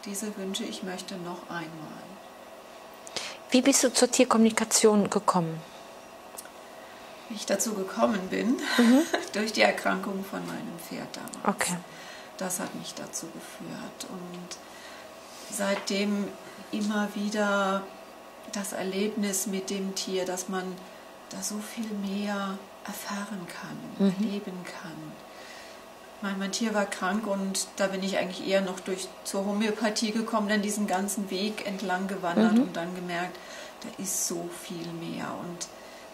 diese Wünsche, ich möchte noch einmal. Wie bist du zur Tierkommunikation gekommen? Wie ich dazu gekommen bin, mhm. durch die Erkrankung von meinem Pferd damals. Okay. Das hat mich dazu geführt. Und seitdem immer wieder das Erlebnis mit dem Tier, dass man da so viel mehr erfahren kann, mhm. erleben kann. Mein, mein Tier war krank und da bin ich eigentlich eher noch durch zur Homöopathie gekommen, dann diesen ganzen Weg entlang gewandert mhm. und dann gemerkt, da ist so viel mehr. Und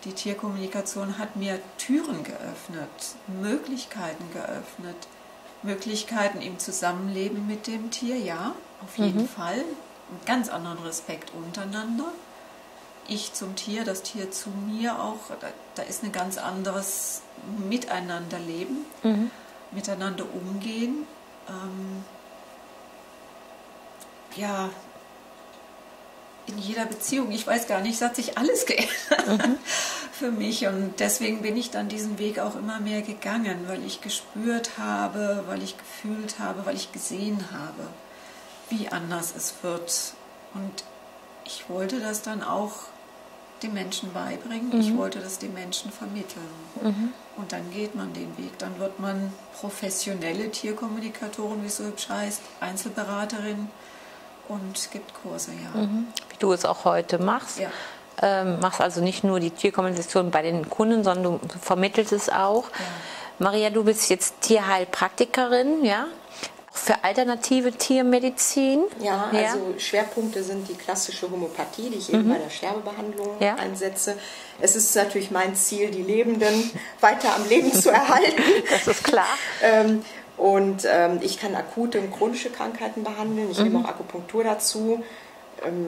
die Tierkommunikation hat mir Türen geöffnet, Möglichkeiten geöffnet, Möglichkeiten im Zusammenleben mit dem Tier, ja, auf jeden mhm. Fall. Einen ganz anderen Respekt untereinander. Ich zum Tier, das Tier zu mir auch. Da, da ist ein ganz anderes Miteinanderleben, mhm. Miteinander umgehen. Ähm, ja, in jeder Beziehung, ich weiß gar nicht, es hat sich alles geändert mhm. für mich und deswegen bin ich dann diesen Weg auch immer mehr gegangen, weil ich gespürt habe, weil ich gefühlt habe, weil ich gesehen habe, wie anders es wird und ich wollte das dann auch den Menschen beibringen, mhm. ich wollte das den Menschen vermitteln mhm. und dann geht man den Weg, dann wird man professionelle Tierkommunikatorin, wie es so hübsch heißt, Einzelberaterin, und gibt Kurse, ja. Mhm. Wie du es auch heute machst. Ja. Ähm, machst also nicht nur die Tierkommunikation bei den Kunden, sondern du vermittelst es auch. Ja. Maria, du bist jetzt Tierheilpraktikerin, ja? Für alternative Tiermedizin? Ja, ja, also Schwerpunkte sind die klassische Homöopathie, die ich eben mhm. bei der Sterbebehandlung ja. einsetze. Es ist natürlich mein Ziel, die Lebenden weiter am Leben zu erhalten. Das ist klar. ähm, und ähm, ich kann akute und chronische Krankheiten behandeln. Ich mhm. nehme auch Akupunktur dazu. Ähm,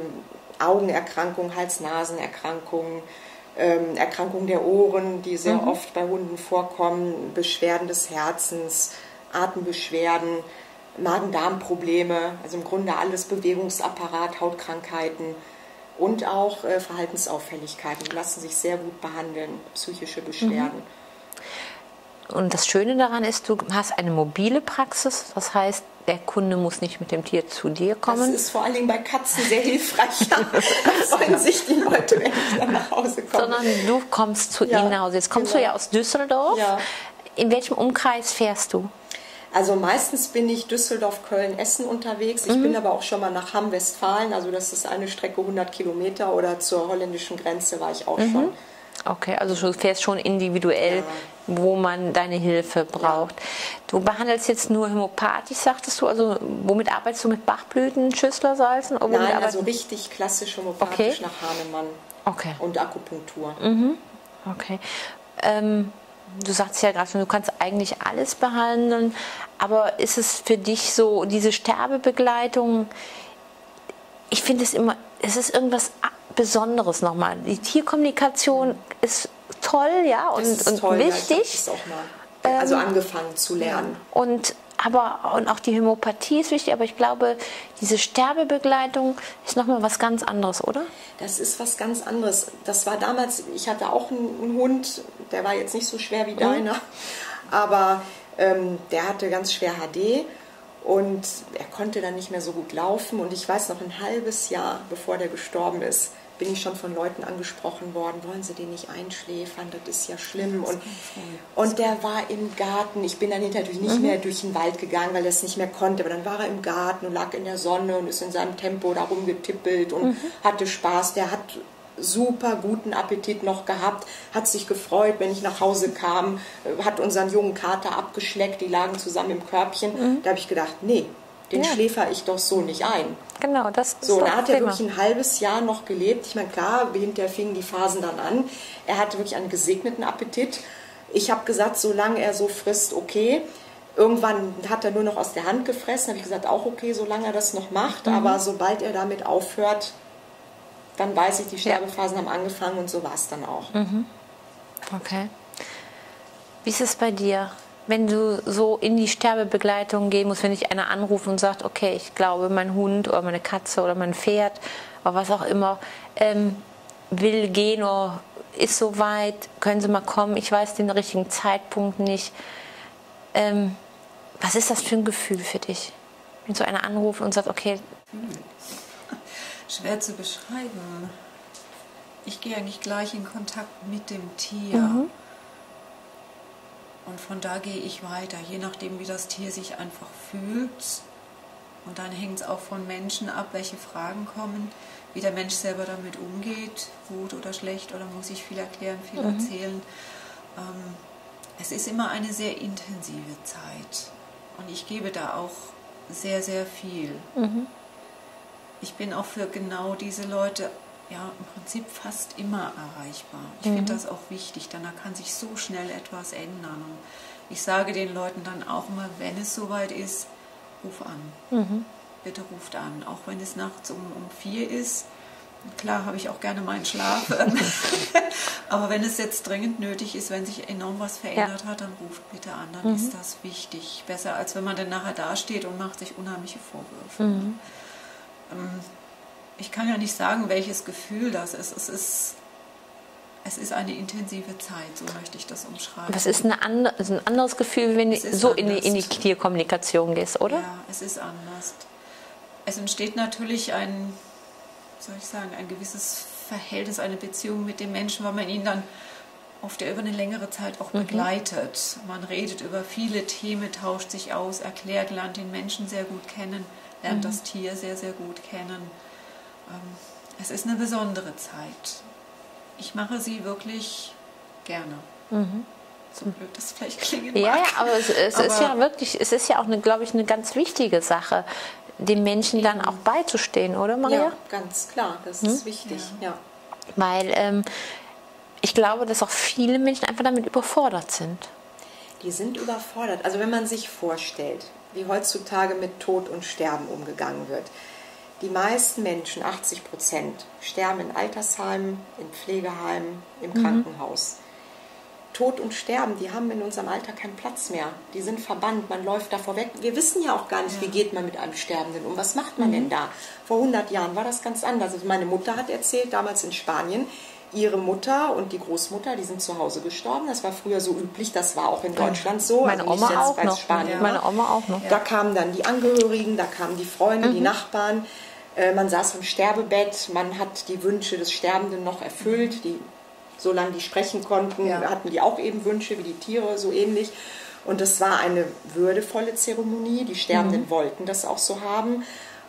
Augenerkrankungen, Hals-Nasen-Erkrankungen, ähm, Erkrankungen der Ohren, die sehr mhm. oft bei Hunden vorkommen, Beschwerden des Herzens, Atembeschwerden, Magen-Darm-Probleme, also im Grunde alles Bewegungsapparat, Hautkrankheiten und auch äh, Verhaltensauffälligkeiten die lassen sich sehr gut behandeln, psychische Beschwerden. Mhm. Und das Schöne daran ist, du hast eine mobile Praxis. Das heißt, der Kunde muss nicht mit dem Tier zu dir kommen. Das ist vor allen Dingen bei Katzen sehr hilfreich. freuen sich die Leute, wenn ich dann nach Hause komme. Sondern du kommst zu ja, ihnen nach Hause. Jetzt kommst genau. du ja aus Düsseldorf. Ja. In welchem Umkreis fährst du? Also meistens bin ich Düsseldorf, Köln, Essen unterwegs. Ich mhm. bin aber auch schon mal nach Hamm, Westfalen. Also das ist eine Strecke 100 Kilometer oder zur holländischen Grenze war ich auch mhm. schon. Okay, also du fährst schon individuell, ja. wo man deine Hilfe braucht. Ja. Du behandelst jetzt nur homöopathisch, sagtest du, also womit arbeitest du mit Bachblüten, Schüsslersalzen? Oder Nein, also richtig klassisch homöopathisch okay. nach Hahnemann okay. und Akupunktur. Mhm. Okay. Ähm, du sagst ja gerade, du kannst eigentlich alles behandeln, aber ist es für dich so, diese Sterbebegleitung, ich finde es immer, es ist irgendwas Besonderes nochmal. Die Tierkommunikation ist toll, ja, und, und toll, wichtig. Ja, also ähm, angefangen zu lernen. Und aber und auch die Hämopathie ist wichtig, aber ich glaube, diese Sterbebegleitung ist nochmal was ganz anderes, oder? Das ist was ganz anderes. Das war damals, ich hatte auch einen, Hund, der war jetzt nicht so schwer wie mhm. deiner, aber ähm, der hatte ganz schwer HD und er konnte dann nicht mehr so gut laufen und ich weiß noch ein halbes Jahr, bevor der gestorben ist, bin ich schon von Leuten angesprochen worden, wollen Sie den nicht einschläfern, das ist ja schlimm. Und, und der war im Garten, ich bin dann hinterher natürlich nicht mhm. mehr durch den Wald gegangen, weil er es nicht mehr konnte, aber dann war er im Garten und lag in der Sonne und ist in seinem Tempo da rumgetippelt und mhm. hatte Spaß. Der hat super guten Appetit noch gehabt, hat sich gefreut, wenn ich nach Hause kam, äh, hat unseren jungen Kater abgeschleckt, die lagen zusammen im Körbchen. Mhm. Da habe ich gedacht, nee, den ja. schläfer ich doch so nicht ein. Genau, das ist So, da hat er wirklich ein halbes Jahr noch gelebt. Ich meine, klar, hinterher fingen die Phasen dann an. Er hatte wirklich einen gesegneten Appetit. Ich habe gesagt, solange er so frisst, okay. Irgendwann hat er nur noch aus der Hand gefressen. habe ich gesagt, auch okay, solange er das noch macht. Mhm. Aber sobald er damit aufhört, dann weiß ich, die Sterbephasen ja. haben angefangen und so war es dann auch. Mhm. Okay. Wie ist es bei dir? Wenn du so in die Sterbebegleitung gehen musst, wenn dich einer anruft und sagt, okay, ich glaube, mein Hund oder meine Katze oder mein Pferd oder was auch immer ähm, will gehen oder ist soweit, können Sie mal kommen, ich weiß den richtigen Zeitpunkt nicht. Ähm, was ist das für ein Gefühl für dich, wenn so einer anruft und sagt, okay. Schwer zu beschreiben. Ich gehe eigentlich gleich in Kontakt mit dem Tier. Mhm und von da gehe ich weiter, je nachdem, wie das Tier sich einfach fühlt. Und dann hängt es auch von Menschen ab, welche Fragen kommen, wie der Mensch selber damit umgeht, gut oder schlecht, oder muss ich viel erklären, viel mhm. erzählen. Ähm, es ist immer eine sehr intensive Zeit. Und ich gebe da auch sehr, sehr viel. Mhm. Ich bin auch für genau diese Leute ja im Prinzip fast immer erreichbar. Ich mhm. finde das auch wichtig, denn da kann sich so schnell etwas ändern. Und ich sage den Leuten dann auch immer, wenn es soweit ist, ruf an. Mhm. Bitte ruft an, auch wenn es nachts um, um vier ist. Klar habe ich auch gerne meinen Schlaf. Aber wenn es jetzt dringend nötig ist, wenn sich enorm was verändert ja. hat, dann ruft bitte an, dann mhm. ist das wichtig. Besser als wenn man dann nachher dasteht und macht sich unheimliche Vorwürfe. Mhm. Ähm, ich kann ja nicht sagen, welches Gefühl das ist. Es ist, es ist eine intensive Zeit, so möchte ich das umschreiben. Das ist, eine andre, ist ein anderes Gefühl, wenn du so in die, in die Tierkommunikation gehst, oder? Ja, es ist anders. Es entsteht natürlich ein, soll ich sagen, ein gewisses Verhältnis, eine Beziehung mit dem Menschen, weil man ihn dann oft ja über eine längere Zeit auch mhm. begleitet. Man redet über viele Themen, tauscht sich aus, erklärt, lernt den Menschen sehr gut kennen, lernt mhm. das Tier sehr, sehr gut kennen. Ähm, es ist eine besondere Zeit. Ich mache sie wirklich gerne. Mhm. So blöd das vielleicht klingen Ja, ja, aber es, es aber ist ja wirklich, es ist ja auch, eine, glaube ich, eine ganz wichtige Sache, den Menschen dann auch beizustehen, oder Maria? Ja, ganz klar, das hm? ist wichtig, ja. ja. Weil ähm, ich glaube, dass auch viele Menschen einfach damit überfordert sind. Die sind überfordert. Also wenn man sich vorstellt, wie heutzutage mit Tod und Sterben umgegangen wird, die meisten Menschen, 80 Prozent, sterben in Altersheimen, in Pflegeheimen, im mhm. Krankenhaus. Tod und Sterben, die haben in unserem Alter keinen Platz mehr. Die sind verbannt, man läuft davor weg. Wir wissen ja auch gar nicht, ja. wie geht man mit einem Sterbenden um. Was macht man mhm. denn da? Vor 100 Jahren war das ganz anders. Also meine Mutter hat erzählt, damals in Spanien, ihre Mutter und die Großmutter, die sind zu Hause gestorben. Das war früher so üblich, das war auch in Deutschland so. Meine also Oma auch noch. Spanien Meine Oma auch noch. Da kamen dann die Angehörigen, da kamen die Freunde, mhm. die Nachbarn. Äh, man saß am Sterbebett, man hat die Wünsche des Sterbenden noch erfüllt. Die, solange die sprechen konnten, ja. hatten die auch eben Wünsche, wie die Tiere, so ähnlich. Und es war eine würdevolle Zeremonie. Die Sterbenden mhm. wollten das auch so haben.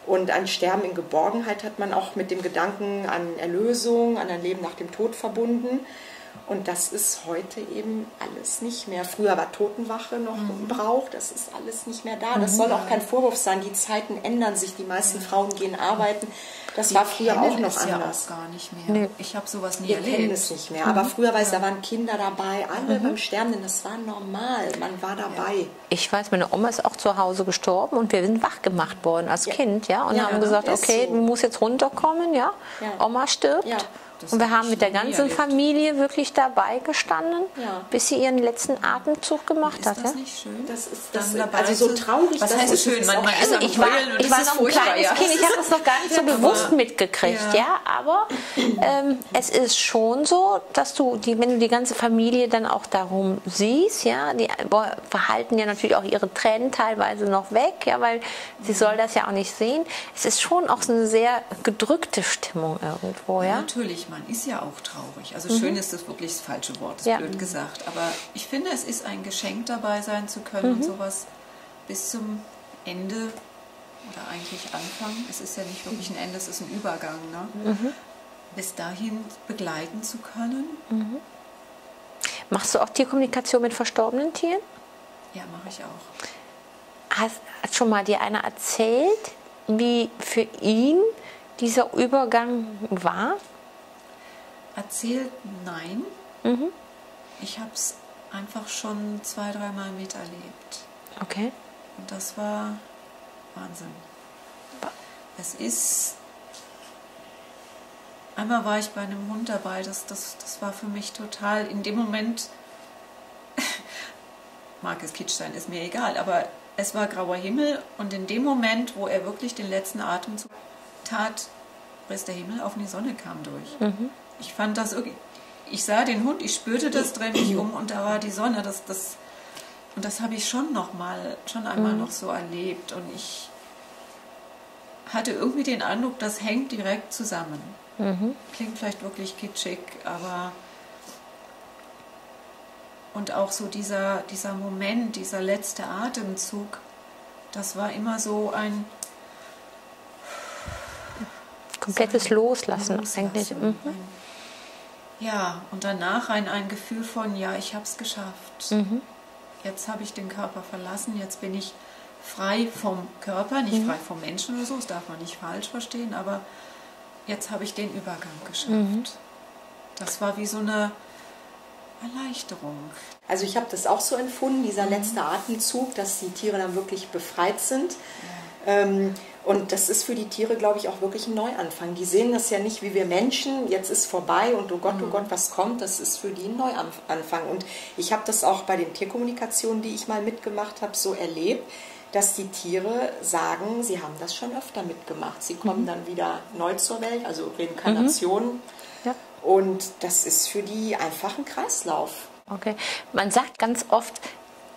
Und ein Sterben in Geborgenheit hat man auch mit dem Gedanken an Erlösung, an ein Leben nach dem Tod verbunden. Und das ist heute eben alles nicht mehr. Früher war Totenwache noch mhm. Brauch, das ist alles nicht mehr da. Das mhm. soll auch kein Vorwurf sein. Die Zeiten ändern sich, die meisten ja. Frauen gehen arbeiten. Das Wir war früher auch noch es anders. Ja auch gar nicht mehr. Nee. Ich habe sowas nie Wir erlebt. kennen es nicht mehr. Aber mhm. früher weiß, da waren Kinder dabei, alle mhm. beim Sterbenden. Das war normal. Man war dabei. Ja. Ich weiß, meine Oma ist auch zu Hause gestorben und wir sind wach gemacht worden als Kind, ja, und haben gesagt, okay, so. du musst jetzt runterkommen, ja. Oma stirbt. Das und wir haben mit der ganzen Familie wirklich dabei gestanden, ja. bis sie ihren letzten Atemzug gemacht ist hat. Ist das ja? nicht schön? Das ist das dabei also so traurig. Was heißt es schön? Man, man also ich war, ich war noch ein kleines ja. Kind, ich habe das noch gar nicht so bewusst mitgekriegt, ja. ja aber ähm, es ist schon so, dass du, die, wenn du die ganze Familie dann auch darum siehst, ja, die verhalten ja natürlich auch ihre Tränen teilweise noch weg, ja, weil sie soll das ja auch nicht sehen. Es ist schon auch so eine sehr gedrückte Stimmung irgendwo, ja. Natürlich man ist ja auch traurig. Also mhm. schön ist das wirklich das falsche Wort, ist ja. blöd gesagt. Aber ich finde, es ist ein Geschenk dabei sein zu können mhm. und sowas bis zum Ende oder eigentlich Anfang. Es ist ja nicht wirklich ein Ende, es ist ein Übergang. Ne? Mhm. Bis dahin begleiten zu können. Mhm. Machst du auch Tierkommunikation mit verstorbenen Tieren? Ja, mache ich auch. Hast, hat schon mal dir einer erzählt, wie für ihn dieser Übergang war? Erzählt nein. Mhm. Ich habe es einfach schon zwei, dreimal miterlebt. Okay. Und das war Wahnsinn. Es ist. Einmal war ich bei einem Hund dabei, das, das, das war für mich total. In dem Moment. mag es Kitsch sein, ist mir egal, aber es war grauer Himmel und in dem Moment, wo er wirklich den letzten Atemzug tat, riss der Himmel auf und die Sonne kam durch. Mhm ich fand das irgendwie, ich sah den Hund, ich spürte das, drehe mich um und da war die Sonne. Das, das, und das habe ich schon noch mal, schon einmal mhm. noch so erlebt. Und ich hatte irgendwie den Eindruck, das hängt direkt zusammen. Mhm. Klingt vielleicht wirklich kitschig, aber und auch so dieser, dieser Moment, dieser letzte Atemzug, das war immer so ein komplettes Loslassen, Loslassen eigentlich. Mhm. Ja, und danach ein, ein Gefühl von, ja, ich habe es geschafft. Mhm. Jetzt habe ich den Körper verlassen, jetzt bin ich frei vom Körper, nicht mhm. frei vom Menschen oder so, das darf man nicht falsch verstehen, aber jetzt habe ich den Übergang geschafft. Mhm. Das war wie so eine Erleichterung. Also ich habe das auch so empfunden, dieser mhm. letzte Atemzug, dass die Tiere dann wirklich befreit sind. Ja. Ähm, und das ist für die Tiere, glaube ich, auch wirklich ein Neuanfang. Die sehen das ja nicht wie wir Menschen, jetzt ist vorbei und oh Gott, oh mhm. Gott, was kommt. Das ist für die ein Neuanfang. Und ich habe das auch bei den Tierkommunikationen, die ich mal mitgemacht habe, so erlebt, dass die Tiere sagen, sie haben das schon öfter mitgemacht. Sie kommen mhm. dann wieder neu zur Welt, also Reinkarnation. Mhm. Ja. Und das ist für die einfach ein Kreislauf. Okay. Man sagt ganz oft,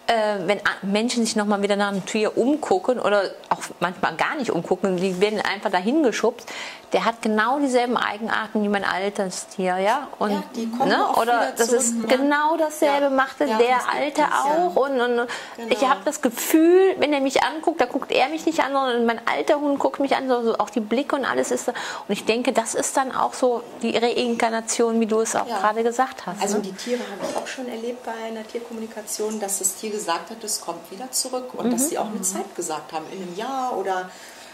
äh, wenn Menschen sich nochmal wieder nach einem Tier umgucken oder auch manchmal gar nicht umgucken, die werden einfach dahin geschubst, der hat genau dieselben Eigenarten wie mein altes Tier, ja? Und, ja, die kommen ne? Oder das ist ja. genau dasselbe, ja. machte ja, der Alte auch. Und, und genau. ich habe das Gefühl, wenn er mich anguckt, da guckt er mich nicht an, sondern mein alter Hund guckt mich an, so, auch die Blicke und alles ist da. Und ich denke, das ist dann auch so die Reinkarnation, wie du es auch gerade gesagt hast. Also ne? die Tiere habe ich auch schon erlebt bei einer Tierkommunikation, dass das Tier gesagt hat, es kommt wieder zurück und mhm. dass sie auch eine Zeit gesagt haben, in einem Jahr oder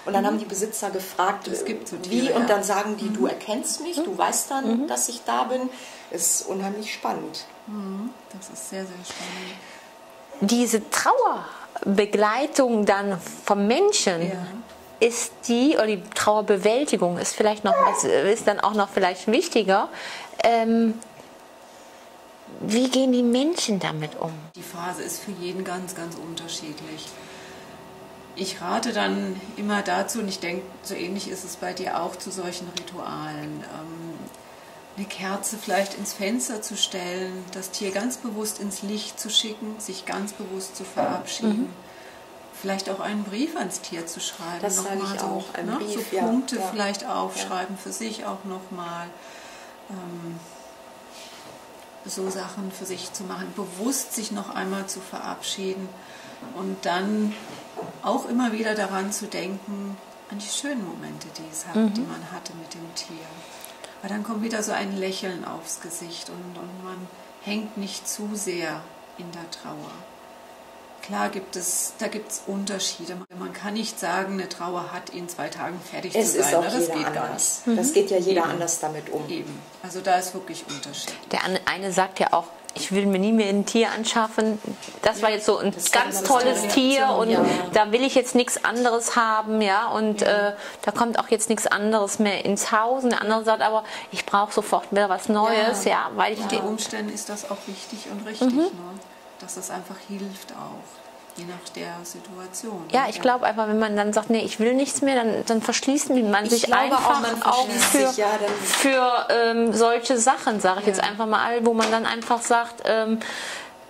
und dann mhm. haben die Besitzer gefragt, so wie, Tiere, und dann sagen die, du mhm. erkennst mich, du weißt dann, mhm. dass ich da bin. Ist unheimlich spannend. Mhm. Das ist sehr, sehr spannend. Diese Trauerbegleitung dann vom Menschen. Ja ist die, oder die Trauerbewältigung ist vielleicht noch, ist dann auch noch vielleicht wichtiger. Ähm, wie gehen die Menschen damit um? Die Phase ist für jeden ganz, ganz unterschiedlich ich rate dann immer dazu, und ich denke, so ähnlich ist es bei dir auch, zu solchen Ritualen. Ähm, eine Kerze vielleicht ins Fenster zu stellen, das Tier ganz bewusst ins Licht zu schicken, sich ganz bewusst zu verabschieden. Mhm. Vielleicht auch einen Brief ans Tier zu schreiben. Das sage ich so, auch. Ein ne? Brief, so Punkte ja. vielleicht aufschreiben, ja. für sich auch nochmal. Ähm, so Sachen für sich zu machen, bewusst sich noch einmal zu verabschieden und dann auch immer wieder daran zu denken, an die schönen Momente, die es hat, mhm. die man hatte mit dem Tier. Weil dann kommt wieder so ein Lächeln aufs Gesicht und, und man hängt nicht zu sehr in der Trauer. Klar gibt es, da gibt es Unterschiede. Man kann nicht sagen, eine Trauer hat in zwei Tagen fertig es zu sein. Ist auch das geht anders. gar nicht. Das geht ja jeder Eben. anders damit um. Eben. Also da ist wirklich Unterschied. Der eine sagt ja auch, ich will mir nie mehr ein Tier anschaffen. Das war jetzt so ein ganz tolles Tier und ja. da will ich jetzt nichts anderes haben, ja. Und ja. Äh, da kommt auch jetzt nichts anderes mehr ins Haus. Und der andere sagt aber, ich brauche sofort wieder was Neues, ja, ja weil ich Unter Umständen ist das auch wichtig und richtig, mhm. ne? dass das einfach hilft auch je nach der Situation. Ja, ich glaube einfach, wenn man dann sagt, nee, ich will nichts mehr, dann, dann verschließt man ich sich einfach auch, man auch für, sich, ja, für ähm, solche Sachen, sage ich ja. jetzt einfach mal, wo man dann einfach sagt, ähm,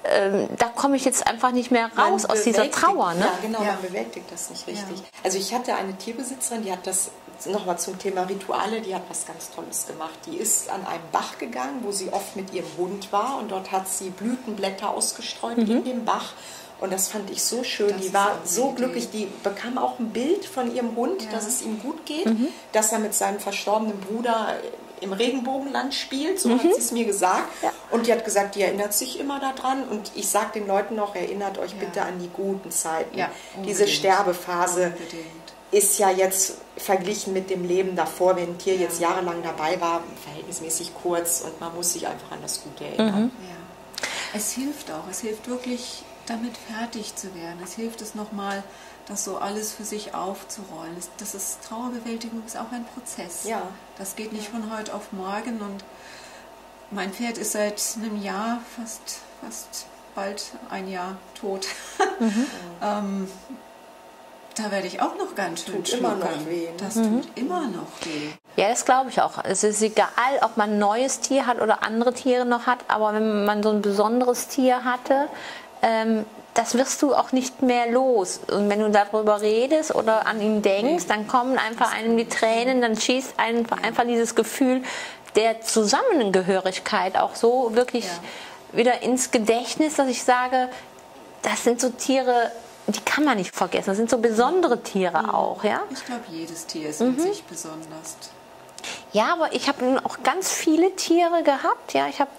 ähm, da komme ich jetzt einfach nicht mehr raus aus dieser Trauer. Ne? Ja, genau, ja. man bewältigt das nicht richtig. Ja. Also ich hatte eine Tierbesitzerin, die hat das nochmal zum Thema Rituale, die hat was ganz Tolles gemacht. Die ist an einem Bach gegangen, wo sie oft mit ihrem Hund war und dort hat sie Blütenblätter ausgestreut mhm. in dem Bach und das fand ich so schön. Das die war so glücklich. Die bekam auch ein Bild von ihrem Hund, ja. dass es ihm gut geht, mhm. dass er mit seinem verstorbenen Bruder im Regenbogenland spielt, so mhm. hat sie es mir gesagt. Ja. Und die hat gesagt, die erinnert sich immer daran. Und ich sage den Leuten noch, erinnert euch ja. bitte an die guten Zeiten. Ja, Diese Sterbephase unbedingt. ist ja jetzt verglichen mit dem Leben davor, wenn ein Tier jetzt jahrelang dabei war, verhältnismäßig kurz und man muss sich einfach an das Gute erinnern. Mhm. Es hilft auch, es hilft wirklich damit fertig zu werden. Es hilft es nochmal, das so alles für sich aufzurollen. Das ist Trauerbewältigung ist auch ein Prozess. Ja. Das geht nicht von heute auf morgen und mein Pferd ist seit einem Jahr fast, fast bald ein Jahr tot. Mhm. ähm, da werde ich auch noch ganz schön tut immer noch weh. Ne? Das mhm. tut immer noch weh. Ja, das glaube ich auch. Es ist egal, ob man ein neues Tier hat oder andere Tiere noch hat, aber wenn man so ein besonderes Tier hatte, ähm, das wirst du auch nicht mehr los. Und wenn du darüber redest oder an ihn denkst, dann kommen einfach einem die Tränen, dann schießt einfach, einfach dieses Gefühl der Zusammengehörigkeit auch so wirklich ja. wieder ins Gedächtnis, dass ich sage, das sind so Tiere, die kann man nicht vergessen. Das sind so besondere Tiere mhm. auch, ja? Ich glaube, jedes Tier ist mhm. in sich besonders. Ja, aber ich habe auch ganz viele Tiere gehabt, ja. Ich habe,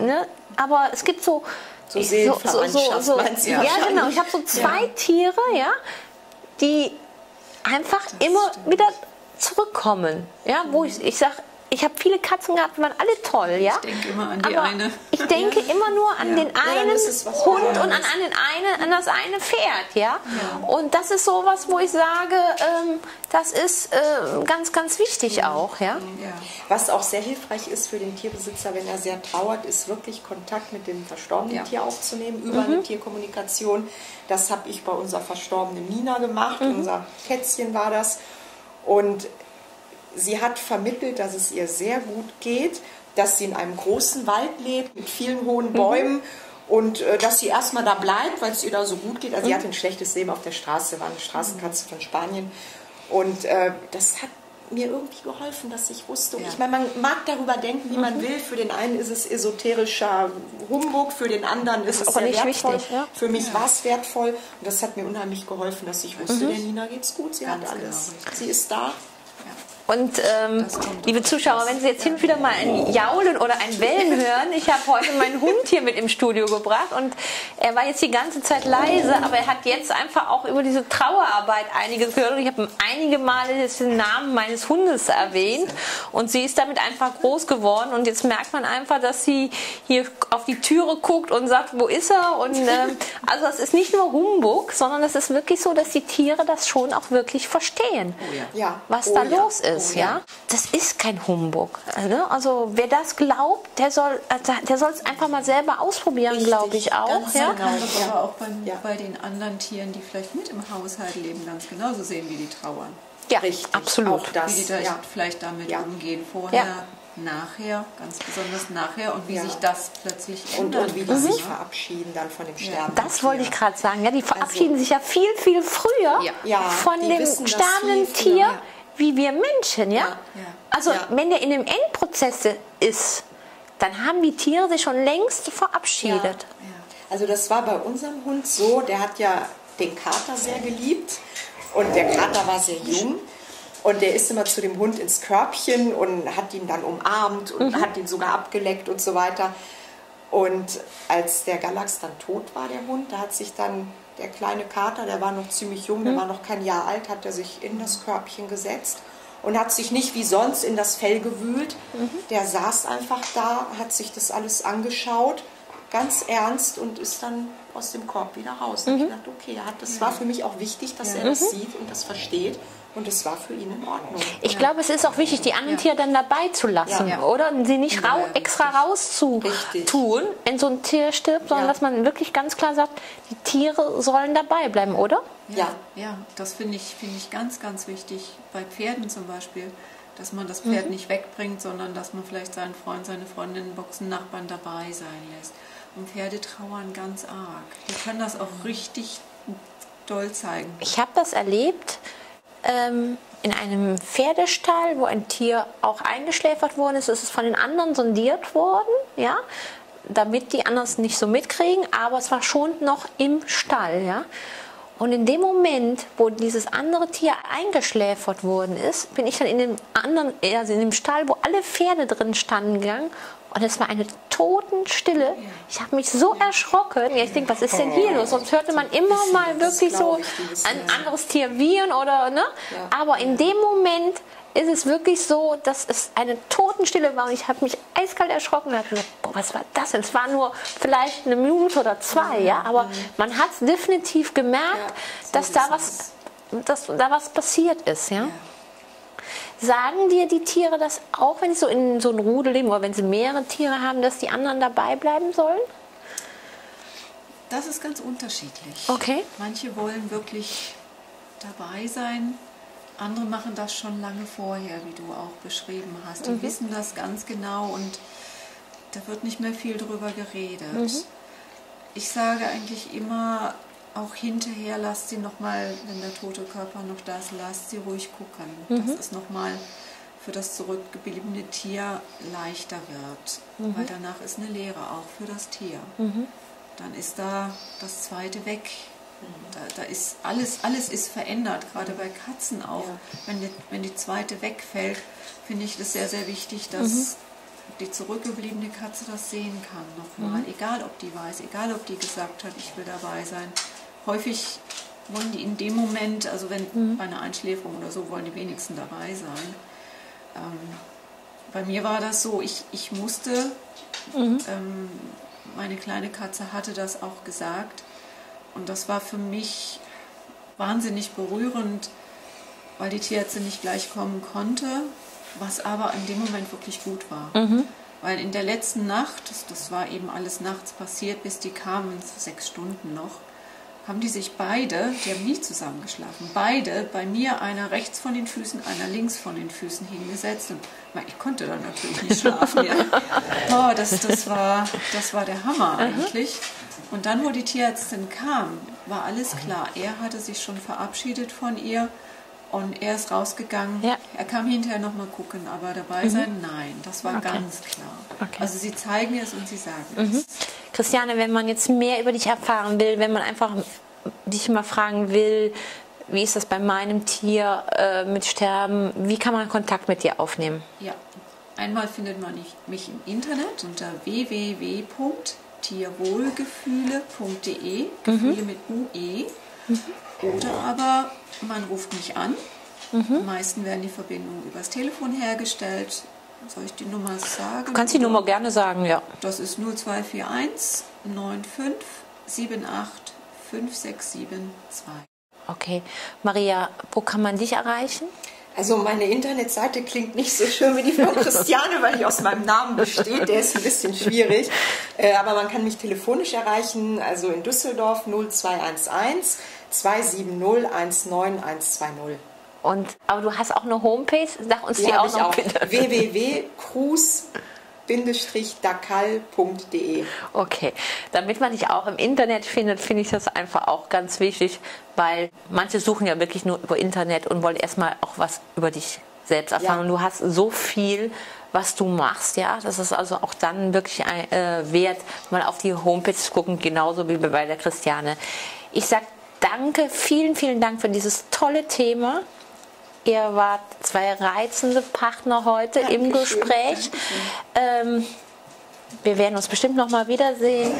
ne, aber es gibt so so Seelenverwandtschaft, so, so, so, ja, ja, genau. Ich habe so zwei ja. Tiere, ja, die einfach das immer stimmt. wieder zurückkommen. Ja, wo ich, ich sage, ich habe viele Katzen gehabt, die waren alle toll, ja. Ich denke immer an die Aber eine. Ich denke ja. immer nur an ja. den einen ja, Hund und an, an, den eine, an das eine Pferd, ja. Und das ist so was, wo ich sage, ähm, das ist äh, ganz, ganz wichtig auch, ja. Was auch sehr hilfreich ist für den Tierbesitzer, wenn er sehr trauert, ist wirklich Kontakt mit dem verstorbenen Tier aufzunehmen über mhm. eine Tierkommunikation. Das habe ich bei unserer verstorbenen Nina gemacht. Mhm. Unser Kätzchen war das. Und Sie hat vermittelt, dass es ihr sehr gut geht, dass sie in einem großen Wald lebt mit vielen hohen Bäumen. Mhm. Und äh, dass sie erstmal da bleibt, weil es ihr da so gut geht. Also, mhm. sie hatte ein schlechtes Leben auf der Straße, war eine Straßenkatze von Spanien. Und äh, das hat mir irgendwie geholfen, dass ich wusste. Ja. Ich meine, man mag darüber denken, wie mhm. man will. Für den einen ist es esoterischer Humbug, für den anderen ist, es sehr wertvoll. Wichtig, ja? Für mich ja. war es wertvoll und das hat mir unheimlich geholfen, dass ich wusste, mhm. der Nina geht's gut, sie Ganz hat alles. Genau. Sie ist da, und ähm, liebe Zuschauer, wenn Sie jetzt hin und wieder mal ein Jaulen oder ein Wellen hören, ich habe heute meinen Hund hier mit im Studio gebracht und er war jetzt die ganze Zeit leise, aber er hat jetzt einfach auch über diese Trauerarbeit einiges gehört und ich habe einige Male den Namen meines Hundes erwähnt und sie ist damit einfach groß geworden und jetzt merkt man einfach, dass sie hier auf die Türe guckt und sagt, wo ist er? Und ähm, also es ist nicht nur Humbug, sondern es ist wirklich so, dass die Tiere das schon auch wirklich verstehen, oh ja. was oh da ja. los ist oh, ja. ja. Das ist kein Humbug. Ne? Also wer das glaubt, der soll äh, der soll es einfach mal selber ausprobieren, glaube ich auch. Ganz ja? Genau, ja. aber auch beim, ja. bei den anderen Tieren, die vielleicht mit im Haushalt leben, ganz genauso sehen, wie die trauern. Ja, Richtig, absolut. Auch das, wie die da ja. vielleicht damit umgehen. Vorher, nachher, ganz besonders nachher und wie ja. sich das plötzlich ändert. Und, und wie die mhm. sich verabschieden dann von dem Sterben. Das wollte ich gerade sagen. Ja, die verabschieden also, sich ja viel, viel früher ja. von dem sterbenden Tier wie wir Menschen, ja? ja. Also ja. wenn der in einem Endprozess ist, dann haben die Tiere sich schon längst verabschiedet. Also das war bei unserem Hund so, der hat ja den Kater sehr geliebt und der Kater war sehr jung. Und der ist immer zu dem Hund ins Körbchen und hat ihn dann umarmt und mhm. hat ihn sogar abgeleckt und so weiter. Und als der Galax dann tot war, der Hund, da hat sich dann der kleine Kater, der war noch ziemlich jung, der mhm. war noch kein Jahr alt, hat er sich in das Körbchen gesetzt und hat sich nicht wie sonst in das Fell gewühlt. Mhm. Der saß einfach da, hat sich das alles angeschaut ganz ernst und ist dann aus dem Korb wieder raus. Und ich dachte, okay, ja, das war für mich auch wichtig, dass er das sieht und das versteht. Und es war für ihn in Ordnung. Ich ja. glaube, es ist auch wichtig, die anderen Tiere dann dabei zu lassen, ja. oder? Und sie nicht rau extra rauszutun, wenn so ein Tier stirbt, sondern dass man wirklich ganz klar sagt, die Tiere sollen dabei bleiben, oder? Ja, ja, das finde ich, find ich ganz, ganz wichtig. Bei Pferden zum Beispiel, dass man das Pferd mhm. nicht wegbringt, sondern dass man vielleicht seinen Freund, seine Freundin, Boxennachbarn dabei sein lässt. Und Pferde trauern ganz arg. Die können das auch richtig doll zeigen. Ich habe das erlebt ähm, in einem Pferdestall, wo ein Tier auch eingeschläfert worden ist. Es ist von den anderen sondiert worden, ja, damit die anderen es nicht so mitkriegen, aber es war schon noch im Stall, ja. Und in dem Moment, wo dieses andere Tier eingeschläfert worden ist, bin ich dann in dem anderen, also in dem Stall, wo alle Pferde drin standen, gegangen und es war eine Totenstille. Ich habe mich so erschrocken. Ja, ich denke, was ist denn hier los? Sonst hörte man immer mal wirklich so ein anderes Tier wiehern oder, ne? Aber in dem Moment ist es wirklich so, dass es eine Totenstille war und ich habe mich eiskalt erschrocken und habe gesagt, boah, was war das denn? Es war nur vielleicht eine Minute oder zwei, ja, aber mhm. man hat definitiv gemerkt, dass da was, dass da was passiert ist, ja. Sagen dir die Tiere das auch, wenn sie so in so einem Rudel leben oder wenn sie mehrere Tiere haben, dass die anderen dabei bleiben sollen? Das ist ganz unterschiedlich. Okay. Manche wollen wirklich dabei sein, andere machen das schon lange vorher, wie du auch beschrieben hast. Die mhm. wissen das ganz genau und da wird nicht mehr viel drüber geredet. Mhm. Ich sage eigentlich immer, auch hinterher lasst sie nochmal, wenn der tote Körper noch da ist, lasst sie ruhig gucken. Mhm. Dass es nochmal für das zurückgebliebene Tier leichter wird. Mhm. Weil danach ist eine Leere auch für das Tier. Mhm. Dann ist da das zweite weg. Da, da, ist alles, alles ist verändert, gerade bei Katzen auch. Ja. Wenn, die, wenn die zweite wegfällt, finde ich das sehr, sehr wichtig, dass mhm. die zurückgebliebene Katze das sehen kann nochmal. Mhm. Egal, ob die weiß, egal, ob die gesagt hat, ich will dabei sein häufig wollen die in dem Moment, also wenn mhm. bei einer Einschläferung oder so, wollen die wenigsten dabei sein. Ähm, bei mir war das so, ich, ich musste, mhm. ähm, meine kleine Katze hatte das auch gesagt und das war für mich wahnsinnig berührend, weil die Tierärztin nicht gleich kommen konnte, was aber in dem Moment wirklich gut war. Mhm. Weil in der letzten Nacht, das, das war eben alles nachts passiert, bis die kamen, sechs Stunden noch, haben die sich beide, die haben nie zusammengeschlafen, beide bei mir, einer rechts von den Füßen, einer links von den Füßen hingesetzt. Und ich konnte dann natürlich nicht schlafen. Ja. Oh, das, das, war, das war der Hammer eigentlich. Und dann, wo die Tierärztin kam, war alles klar. Er hatte sich schon verabschiedet von ihr und er ist rausgegangen. Ja. Er kam hinterher nochmal gucken, aber dabei mhm. sein, nein, das war okay. ganz klar. Okay. Also sie zeigen es und sie sagen mhm. es. Christiane, wenn man jetzt mehr über dich erfahren will, wenn man einfach dich mal fragen will, wie ist das bei meinem Tier äh, mit Sterben, wie kann man Kontakt mit dir aufnehmen? Ja, einmal findet man mich im Internet unter www.tierwohlgefühle.de, Gefühle mhm. mit UE. Mhm. Oder aber man ruft mich an. Mhm. Am meisten werden die Verbindungen übers Telefon hergestellt. Soll ich die Nummer sagen? Du kannst die Nummer gerne sagen, ja. Das ist 0241 95 78 5672. Okay. Maria, wo kann man dich erreichen? Also meine Internetseite klingt nicht so schön wie die von Christiane, weil die aus meinem Namen besteht. Der ist ein bisschen schwierig. Äh, aber man kann mich telefonisch erreichen, also in Düsseldorf 0211 270 19120. Und, aber du hast auch eine Homepage, sag uns die, die auch noch auch. bitte. www.cruise dakal.de. Okay, damit man dich auch im Internet findet, finde ich das einfach auch ganz wichtig, weil manche suchen ja wirklich nur über Internet und wollen erstmal auch was über dich selbst erfahren. Ja. Und du hast so viel, was du machst, ja. Das ist also auch dann wirklich ein, äh, wert, mal auf die Homepage zu gucken, genauso wie bei der Christiane. Ich sage danke, vielen, vielen Dank für dieses tolle Thema. Ihr wart zwei reizende Partner heute Dankeschön. im Gespräch. Ähm, wir werden uns bestimmt noch mal wiedersehen.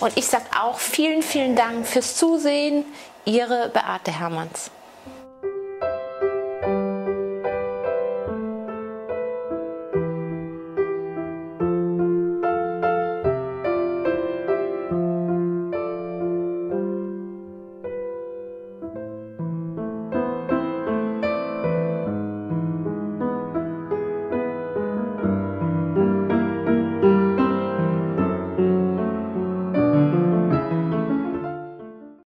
Und ich sage auch vielen, vielen Dank fürs Zusehen. Ihre Beate Hermanns.